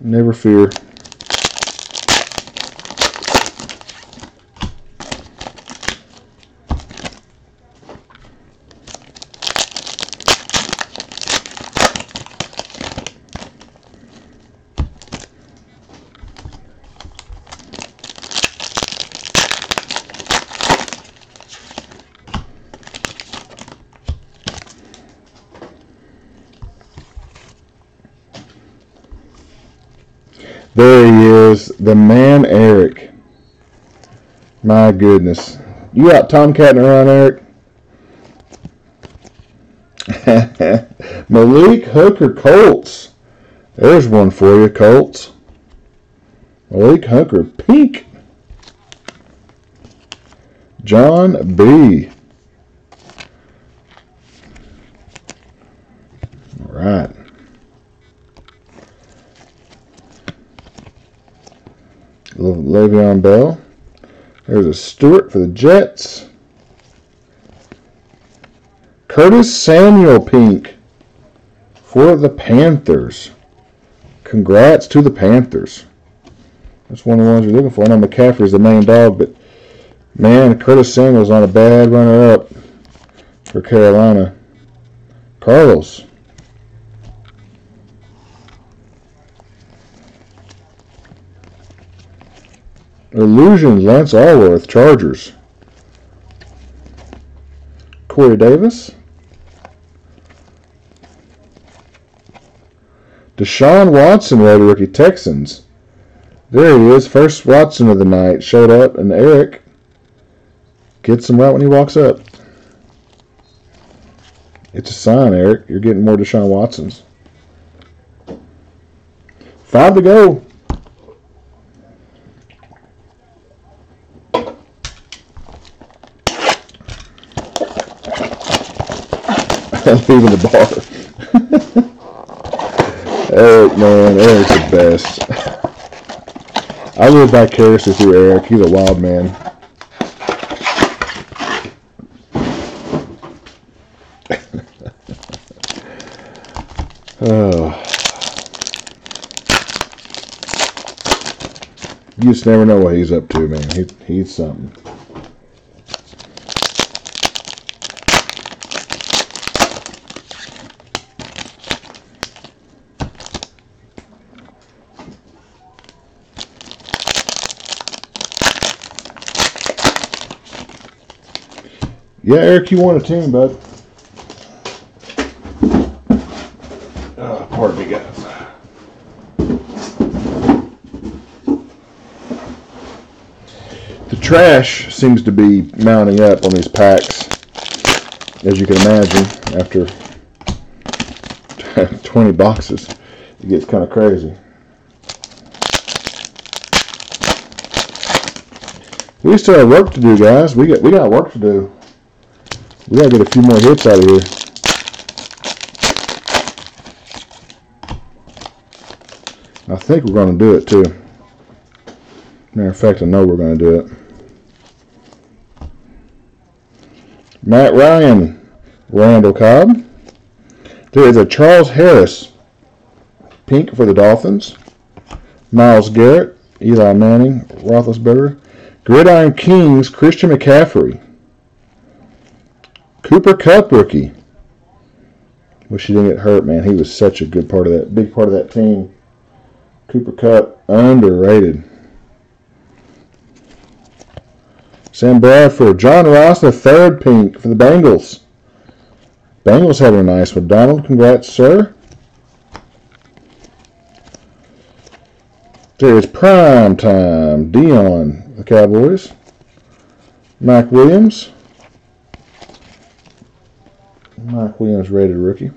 never fear. There he is, the man Eric. My goodness. You out tomcatting around, Eric? Malik Hooker Colts. There's one for you, Colts. Malik Hooker Pink. John B. All right. Le'Veon Bell. There's a Stewart for the Jets. Curtis Samuel Pink for the Panthers. Congrats to the Panthers. That's one of the ones we're looking for. I know McCaffrey's the main dog, but man, Curtis Samuel's on a bad runner-up for Carolina. Carlos. Illusion, Lance Alworth, Chargers. Corey Davis. Deshaun Watson, Rotary Rookie, Texans. There he is, first Watson of the night. Showed up, and Eric gets him right when he walks up. It's a sign, Eric. You're getting more Deshaun Watsons. Five to go. Leaving the bar. Eric, man, Eric's the best. I live vicariously through Eric. He's a wild man. oh. You just never know what he's up to, man. He, he's something. Yeah, Eric, you won a team, bud. Oh, pardon me, guys. The trash seems to be mounting up on these packs, as you can imagine, after 20 boxes. It gets kind of crazy. We still have work to do, guys. We got we got work to do. We gotta get a few more hits out of here. I think we're gonna do it too. Matter of fact, I know we're gonna do it. Matt Ryan, Randall Cobb. There is a Charles Harris, pink for the Dolphins. Myles Garrett, Eli Manning, Roethlisberger. Gridiron Kings, Christian McCaffrey. Cooper Kupp rookie. Wish he didn't get hurt, man. He was such a good part of that, big part of that team. Cooper Kupp, underrated. Sam Bradford, John Ross, the third pink for the Bengals. Bengals having a nice one. Donald, congrats, sir. There's prime time. Deion, the Cowboys. Mike Williams. Mike Williams rated rookie.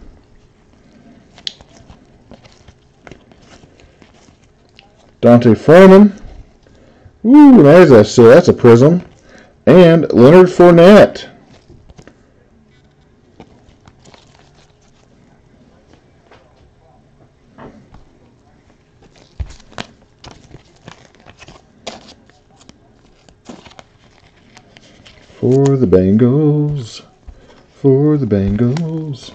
D'Onta Foreman. Ooh, there's a so that's a prism. And Leonard Fournette. For the Bengals. For the Bengals.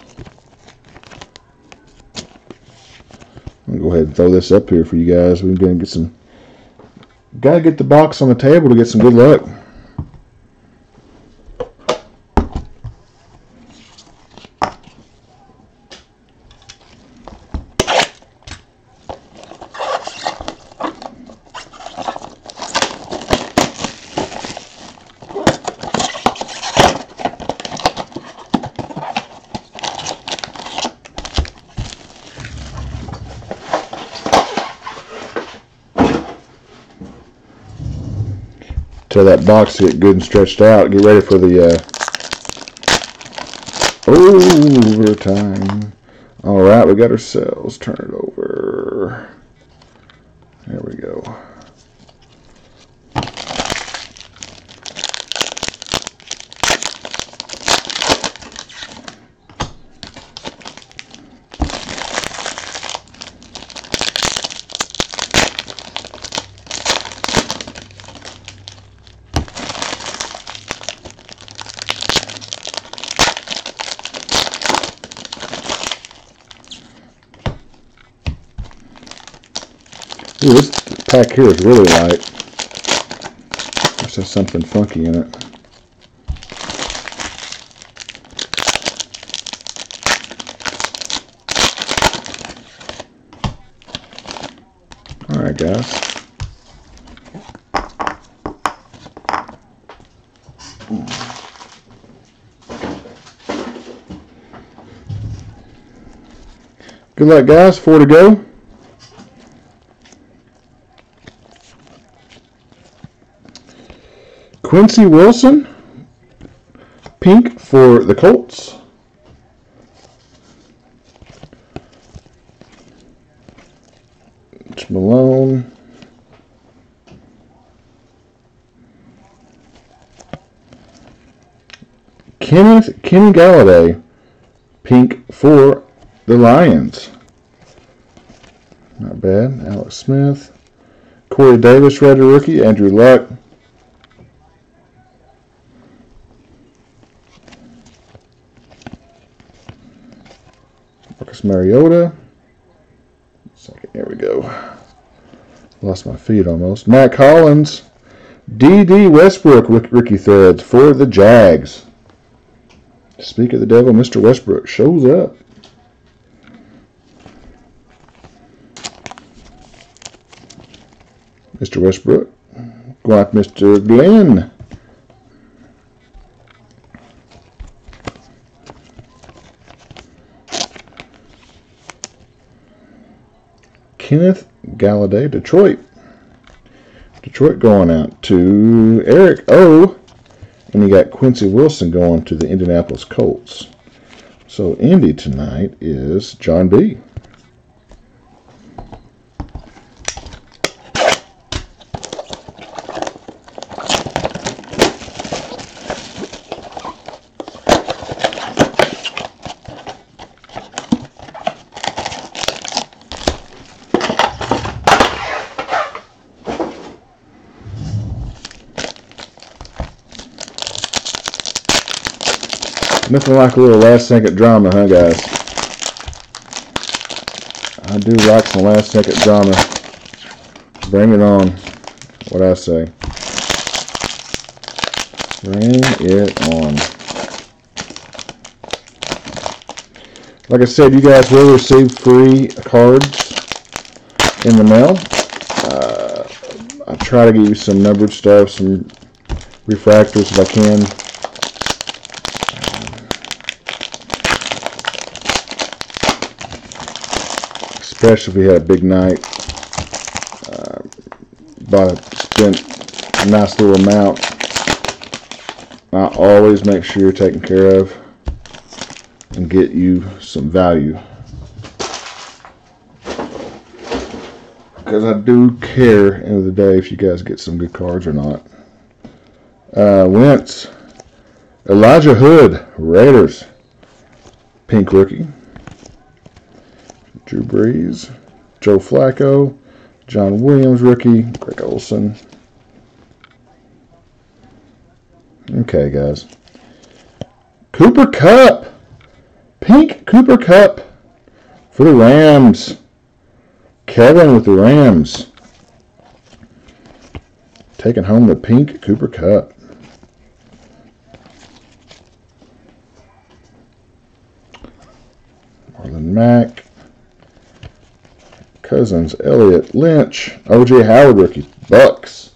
I'm gonna go ahead and throw this up here for you guys. We're gonna get some. Gotta get the box on the table to get some good luck. Tell that box get good and stretched out. Get ready for the uh, overtime. All right, we got ourselves. Turn it over. There we go. Ooh, this pack here is really light. This has something funky in it. Alright guys. Good luck guys, four to go. Quincy Wilson, pink for the Colts. It's Malone. Kenneth Kenny Golladay, pink for the Lions. Not bad. Alex Smith. Corey Davis, red rookie. Andrew Luck. Mariota. Second, there we go. Lost my feet almost. Mack Hollins. Dede Westbrook rookie threads for the Jags. Speak of the devil, Mr. Westbrook shows up. Mr. Westbrook. Go out Mr. Glenn. Kenneth Detroit. Detroit Detroit going out to Eric O. And you got Quincy Wilson going to the Indianapolis Colts. So Indy tonight is John B. Nothing like a little last second drama, huh, guys? I do like some last second drama. Bring it on. What I say. Bring it on. Like I said, you guys will receive free cards in the mail. Uh, I try to get you some numbered stuff, some refractors if I can. Especially if we had a big night. Uh, bought spent a nice little amount. I always make sure you're taken care of and get you some value. Because I do care, end of the day, if you guys get some good cards or not. Uh, Wentz, Elijah Hood, Raiders, pink rookie. Drew Brees, Joe Flacco, John Williams, rookie, Greg Olsen. Okay, guys. Cooper Kupp. Pink Cooper Kupp for the Rams. Kevin with the Rams. Taking home the pink Cooper Kupp. Marlon Mack. Cousins, Elliott, Lynch, O.J. Howard rookie, Bucs.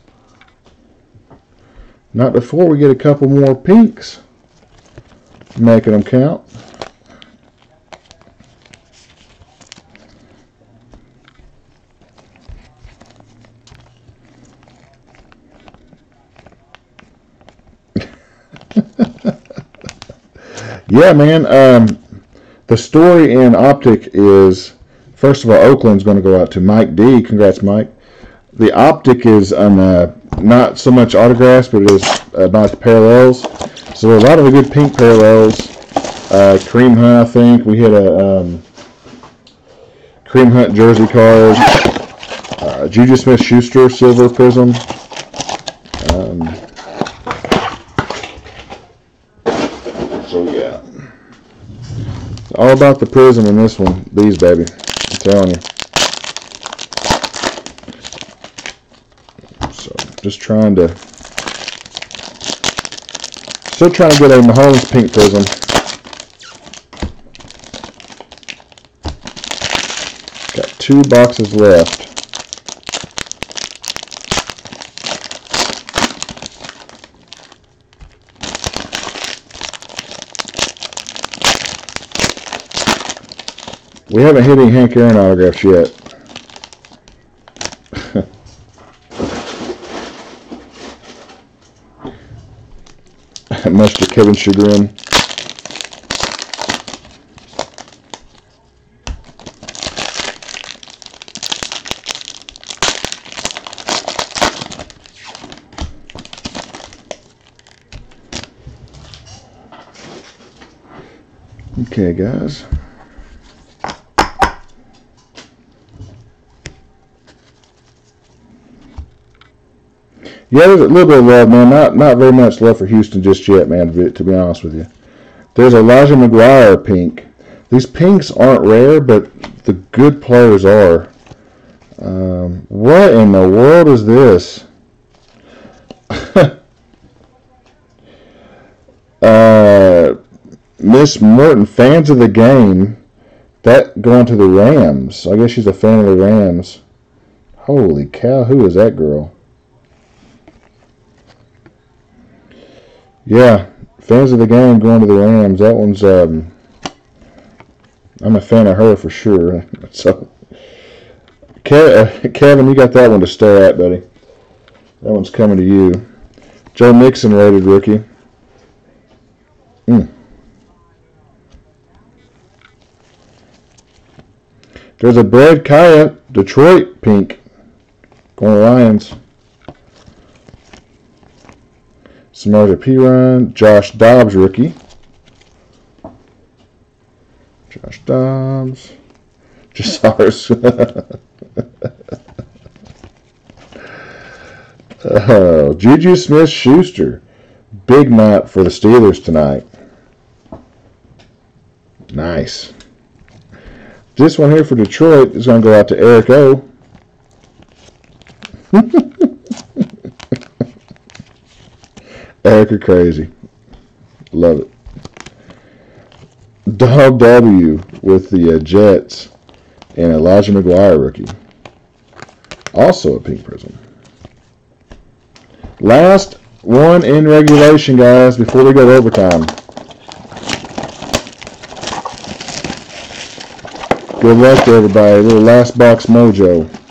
Not before we get a couple more pinks. Making them count. yeah, man. Um, the story in Optic is First of all, Oakland's going to go out to Mike D. Congrats, Mike. The optic is on uh, not so much autographs, but it is about the parallels. So a lot of the good pink parallels. Uh, Kareem Hunt, I think we had a um, Kareem Hunt jersey card. Uh, Juju Smith-Schuster silver prism. Um, so yeah, all about the prism in this one. These baby telling you. So just trying to still trying to get a Mahomes pink prism. Got two boxes left. We haven't hit any Hank Aaron autographs yet. Much to Kevin chagrin. Okay, guys. Yeah, there's a little bit of love, man. Not not very much love for Houston just yet, man. To be, honest with you, there's Elijah McGuire pink. These pinks aren't rare, but the good players are. Um, what in the world is this? uh, Miss Morton, fans of the game. That going to the Rams. I guess she's a fan of the Rams. Holy cow, who is that girl? Yeah, fans of the game going to the Rams. That one's um, I'm a fan of her for sure. So, Kevin, you got that one to stare at, buddy. That one's coming to you. Joe Mixon rated rookie. Mm. There's a Brad Kaaya Detroit pink. Going to Lions. Samaje Perine. Josh Dobbs rookie. Josh Dobbs. Jasars. oh, Juju Smith Schuster. Big night for the Steelers tonight. Nice. This one here for Detroit is going to go out to Eric O. Crazy. Love it. Dog W with the uh, Jets and Elijah McGuire rookie. Also a pink prism. Last one in regulation, guys, before we go to overtime. Good luck to everybody. Little last box mojo.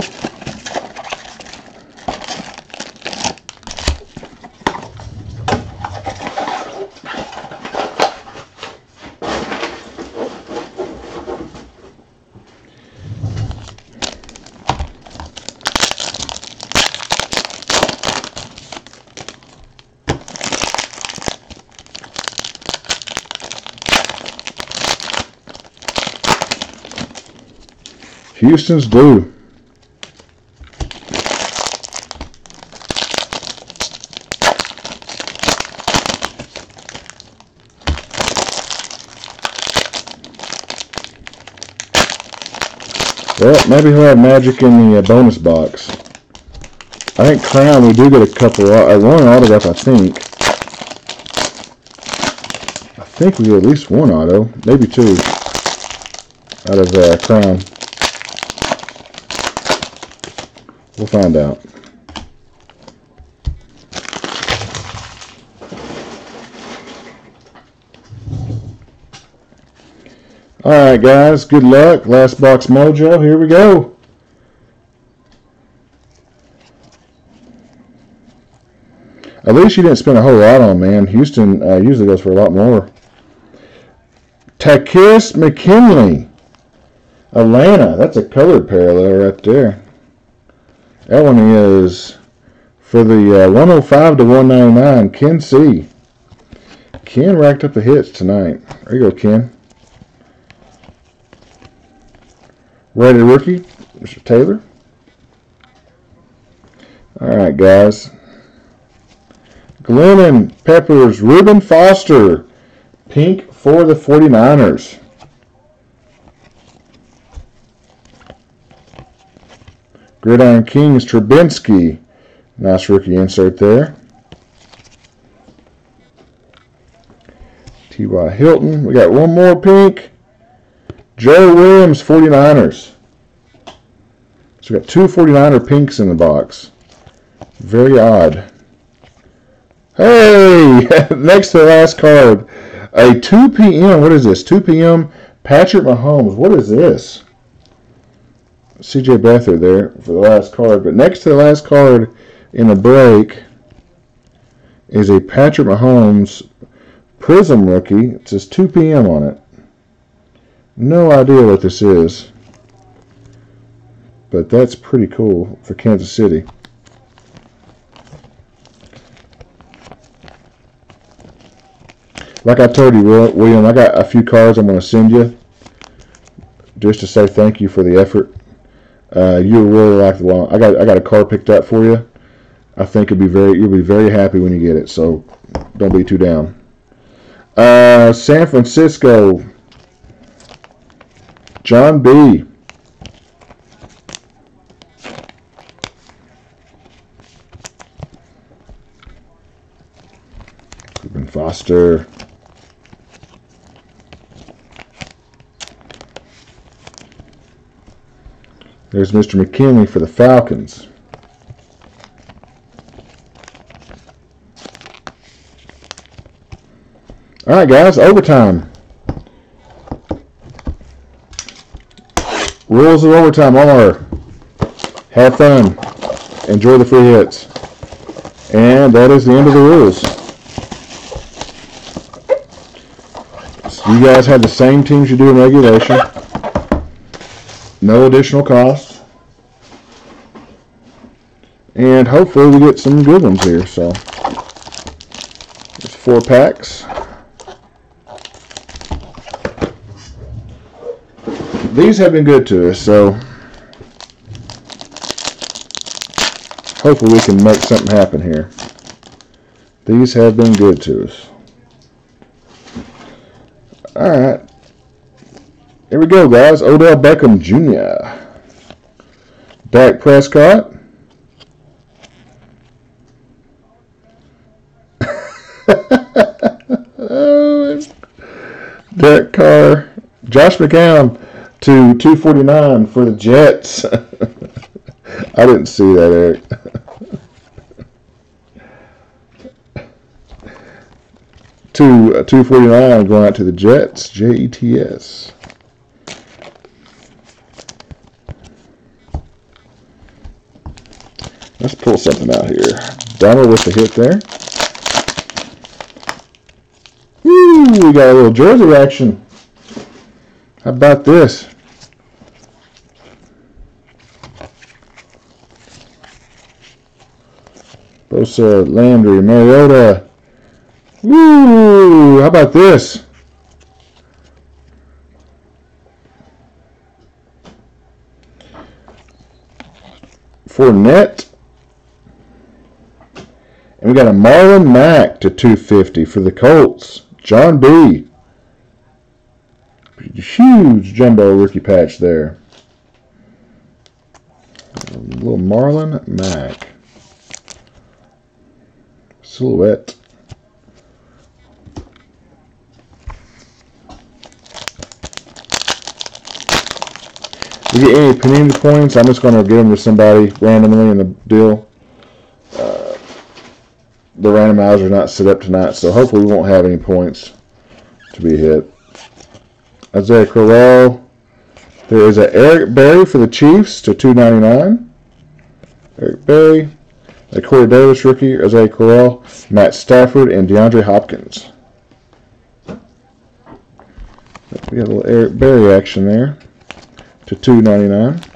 Houston's due. Well, maybe he'll have magic in the uh, bonus box. I think Crown, we do get a couple, uh, one autograph, I think. I think we get at least one auto, maybe two, out of uh, Crown. We'll find out. Alright guys, good luck. Last box mojo. Here we go. At least you didn't spend a whole lot on, man. Houston uh, usually goes for a lot more. Takis McKinley. Atlanta. That's a colored parallel right there. That one is for the uh, 105 to 199. Ken C. Ken racked up the hits tonight. There you go, Ken. Ready rookie, Mr. Taylor. All right, guys. Glennon Peppers, Reuben Foster, pink for the 49ers. Gridiron Kings, Trubinsky. Nice rookie insert there. T.Y. Hilton. We got one more pink. Joe Williams, 49ers. So we got two 49er pinks in the box. Very odd. Hey! Next to the last card. A 2 p.m. What is this? 2 p.m. Patrick Mahomes. What is this? CJ Beathard there for the last card. But next to the last card in the break is a Patrick Mahomes Prism rookie. It says 2 p.m. on it. No idea what this is. But that's pretty cool for Kansas City. Like I told you, William, I got a few cards I'm going to send you just to say thank you for the effort. Uh, you'll really like the one. I got I got a car picked up for you. I think it'll be very you'll be very happy when you get it. So don't be too down. Uh, San Francisco. John B. Reuben Foster. There's Mr. McKinley for the Falcons. All right, guys, overtime. Rules of overtime are have fun, enjoy the free hits. And that is the end of the rules. So you guys have the same teams you do in regulation. No additional cost. And hopefully we get some good ones here. So there's four packs. These have been good to us, so hopefully we can make something happen here. These have been good to us. Alright. Here we go, guys. Odell Beckham Jr. Dak Prescott. Derek Carr, Josh McCown to 249 for the Jets. I didn't see that, Eric. to uh, 249 going out to the Jets, J E T S. Let's pull something out here. Donald with the hit there. Woo, we got a little jersey action. How about this? Bosa, Landry, Mariota. Woo! How about this? Fournette. And we got a Marlon Mack to 250 for the Colts. John B. Huge jumbo rookie patch there. A little Marlon Mack. Silhouette. You get any Panini points, I'm just going to give them to somebody randomly in the deal. The randomizer not set up tonight, so hopefully we won't have any points to be hit. Isaiah Crowell. There is a Eric Berry for the Chiefs to 299. Eric Berry. A Corey Davis rookie, Isaiah Crowell, Matt Stafford, and DeAndre Hopkins. We got a little Eric Berry action there to 299.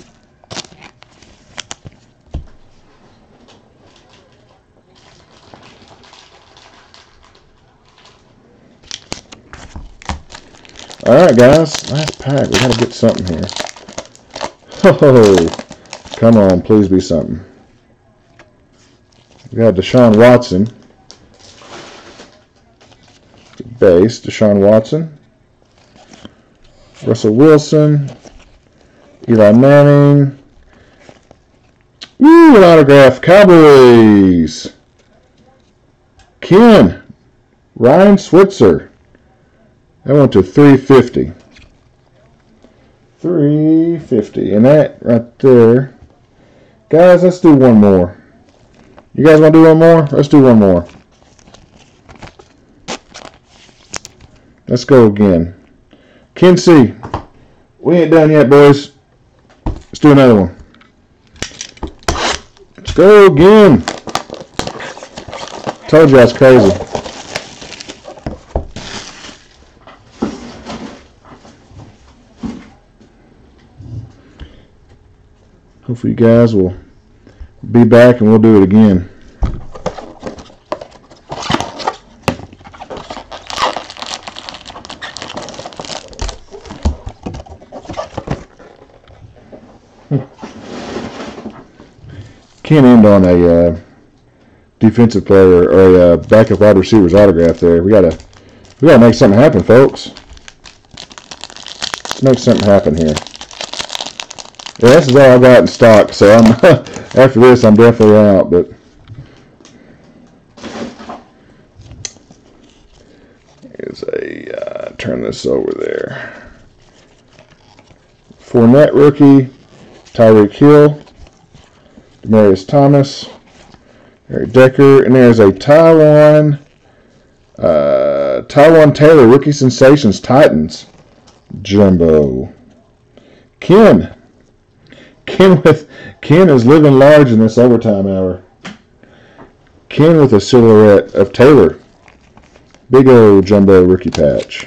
All right, guys, last pack. We gotta get something here. Oh, come on, please be something. We got Deshaun Watson. Base, Deshaun Watson. Russell Wilson. Eli Manning. Ooh, an autograph. Cowboys. Ken. Ryan Switzer. That went to 350. 350. And that right there. Guys, let's do one more. You guys want to do one more? Let's do one more. Let's go again. Ken C. We ain't done yet, boys. Let's do another one. Let's go again. Told you that's crazy. Hopefully you guys will be back and we'll do it again. Can't end on a uh, defensive player or a uh, backup wide receiver's autograph there. We gotta we gotta make something happen, folks. Let's make something happen here. Yeah, this is all I got in stock, so I'm after this I'm definitely out, but here's a uh, turn this over there. Fournette rookie, Tyreek Hill, Demaryius Thomas, Eric Decker, and there's a Taywan uh, Taywan Taylor rookie sensations Titans jumbo. Ken Ken with Ken is living large in this overtime hour. Ken with a silhouette of Taylor. Big old jumbo rookie patch.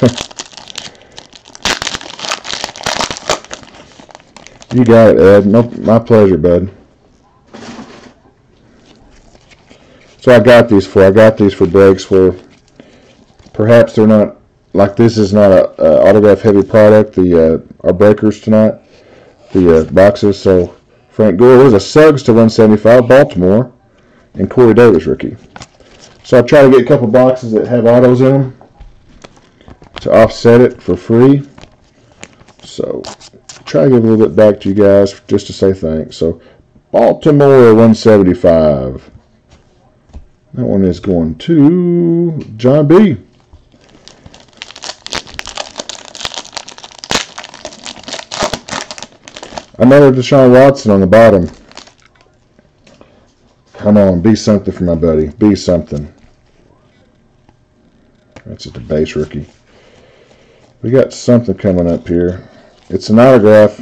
you got it, Ed. No, my pleasure, bud. So I got these for I got these for breaks where perhaps they're not like this is not a, a autograph heavy product. The uh, our breakers tonight, the uh, boxes. So Frank Gore, there's a Suggs to 175, Baltimore, and Corey Davis rookie. So I try to get a couple boxes that have autos in them to offset it for free. So try to give a little bit back to you guys just to say thanks. So Baltimore 175. That one is going to John B. Another Deshaun Watson on the bottom. Come on, be something for my buddy. Be something. That's at the base rookie. We got something coming up here. It's an autograph.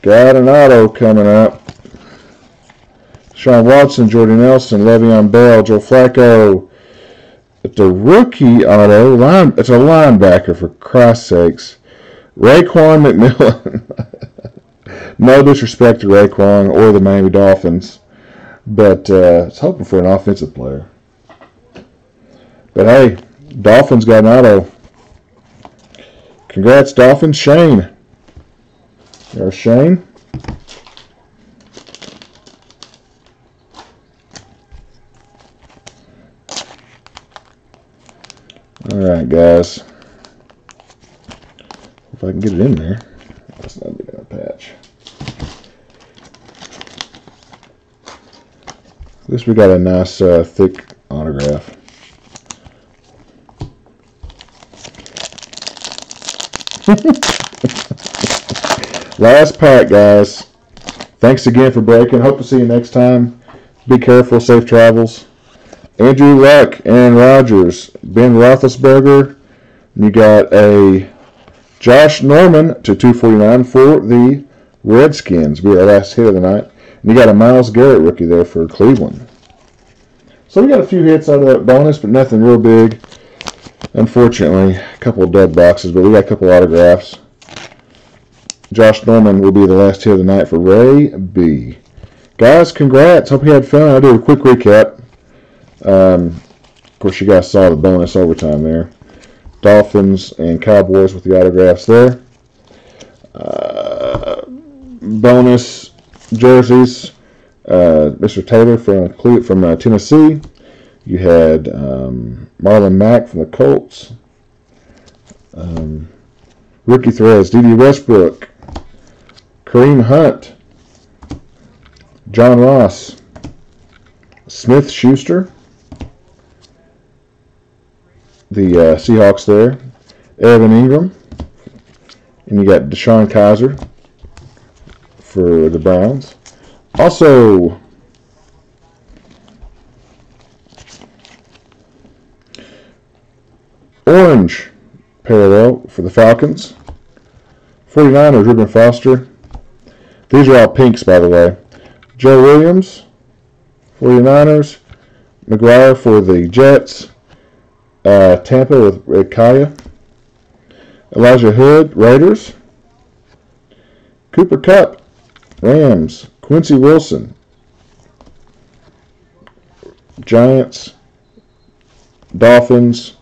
Got an auto coming up. Sean Watson, Jordy Nelson, Le'Veon Bell, Joe Flacco. It's a rookie auto. Line, it's a linebacker, for Christ's sakes. Raekwon McMillan. no disrespect to Raekwon or the Miami Dolphins, but uh, it's hoping for an offensive player. But hey, Dolphins got an auto. Congrats, Dolphins. Shane. There's Shane. Alright, guys. If I can get it in there. That's not big enough patch. This we got a nice uh, thick autograph. Last pack, guys. Thanks again for breaking. Hope to see you next time. Be careful. Safe travels. Andrew Luck, Aaron Rodgers, Ben Roethlisberger. You got a Josh Norman to 249 for the Redskins. Be our last hit of the night. And you got a Myles Garrett rookie there for Cleveland. So we got a few hits out of that bonus, but nothing real big. Unfortunately, a couple of dead boxes, but we got a couple autographs. Josh Norman will be the last hit of the night for Ray B. Guys, congrats. Hope you had fun. I'll do a quick recap. Um, of course, you guys saw the bonus overtime there. Dolphins and Cowboys with the autographs there. Uh, bonus jerseys. Uh, Mr. Taylor from from uh, Tennessee. You had um, Marlon Mack from the Colts. Um, rookie threads, Dede Westbrook, Kareem Hunt, John Ross, Smith Schuster, the uh, Seahawks there, Evan Engram. and you got DeShone Kizer for the Browns. Also, Orange parallel for the Falcons. 49ers, Reuben Foster. These are all pinks, by the way. Joe Williams, 49ers. McGuire for the Jets. Uh, Tampa with, with Kaaya. Elijah Hood, Raiders. Cooper Kupp, Rams. Quincy Wilson, Giants. Dolphins.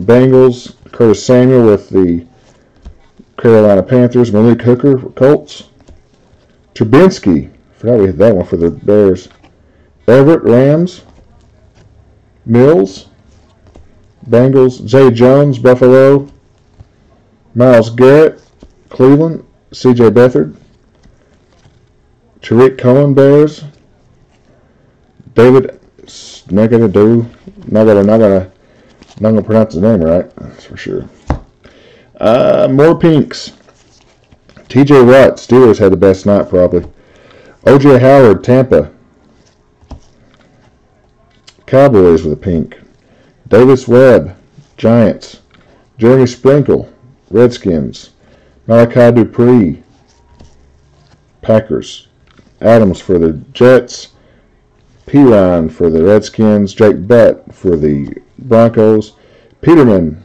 Bengals, Curtis Samuel with the Carolina Panthers, Malik Hooker, Colts, Trubinsky, forgot we had that one for the Bears, Everett, Rams, Mills, Bengals, Zay Jones, Buffalo, Myles Garrett, Cleveland, C.J. Beathard, Tarik Cohen, Bears, David, gonna do, not gonna, not gonna not gonna pronounce his name right, that's for sure. Uh, more pinks. TJ Watt, Steelers had the best night probably. OJ Howard, Tampa. Cowboys with a pink. Davis Webb, Giants. Jeremy Sprinkle, Redskins. Malachi Dupre, Packers. Adams for the Jets. Perine for the Redskins. Jake Butt for the Broncos. Peterman.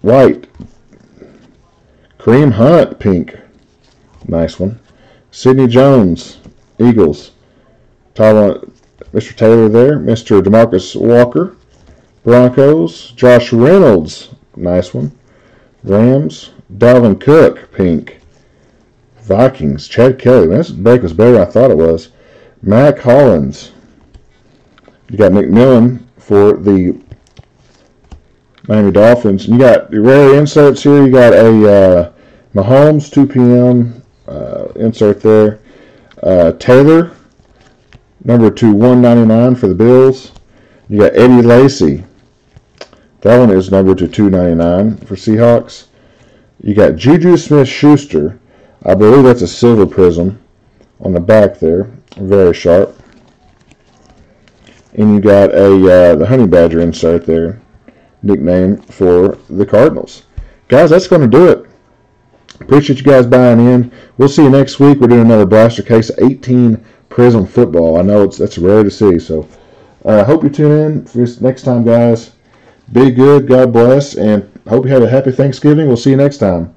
White. Kareem Hunt, pink. Nice one. Sidney Jones, Eagles. Tyler, Mr. Taylor there. Mr. Demarcus Walker, Broncos. Josh Reynolds, nice one. Rams. Dalvin Cook, pink. Vikings. Chad Kelly. Man, this break was better than I thought it was. Mack Hollins. You got McMillan for the Miami Dolphins. And You got the rare inserts here. You got a uh, Mahomes 2 p.m. Uh, insert there. Uh, Taylor, number two, 199 for the Bills. You got Eddie Lacy. That one is number to 299 for Seahawks. You got Juju Smith Schuster. I believe that's a silver prism on the back there. Very sharp. And you got a uh, the Honey Badger insert there, nickname for the Cardinals. Guys, that's going to do it. Appreciate you guys buying in. We'll see you next week. We're doing another blaster case, 18 Prism football. I know it's that's rare to see. So I uh, hope you tune in for this next time, guys. Be good. God bless. And hope you have a happy Thanksgiving. We'll see you next time.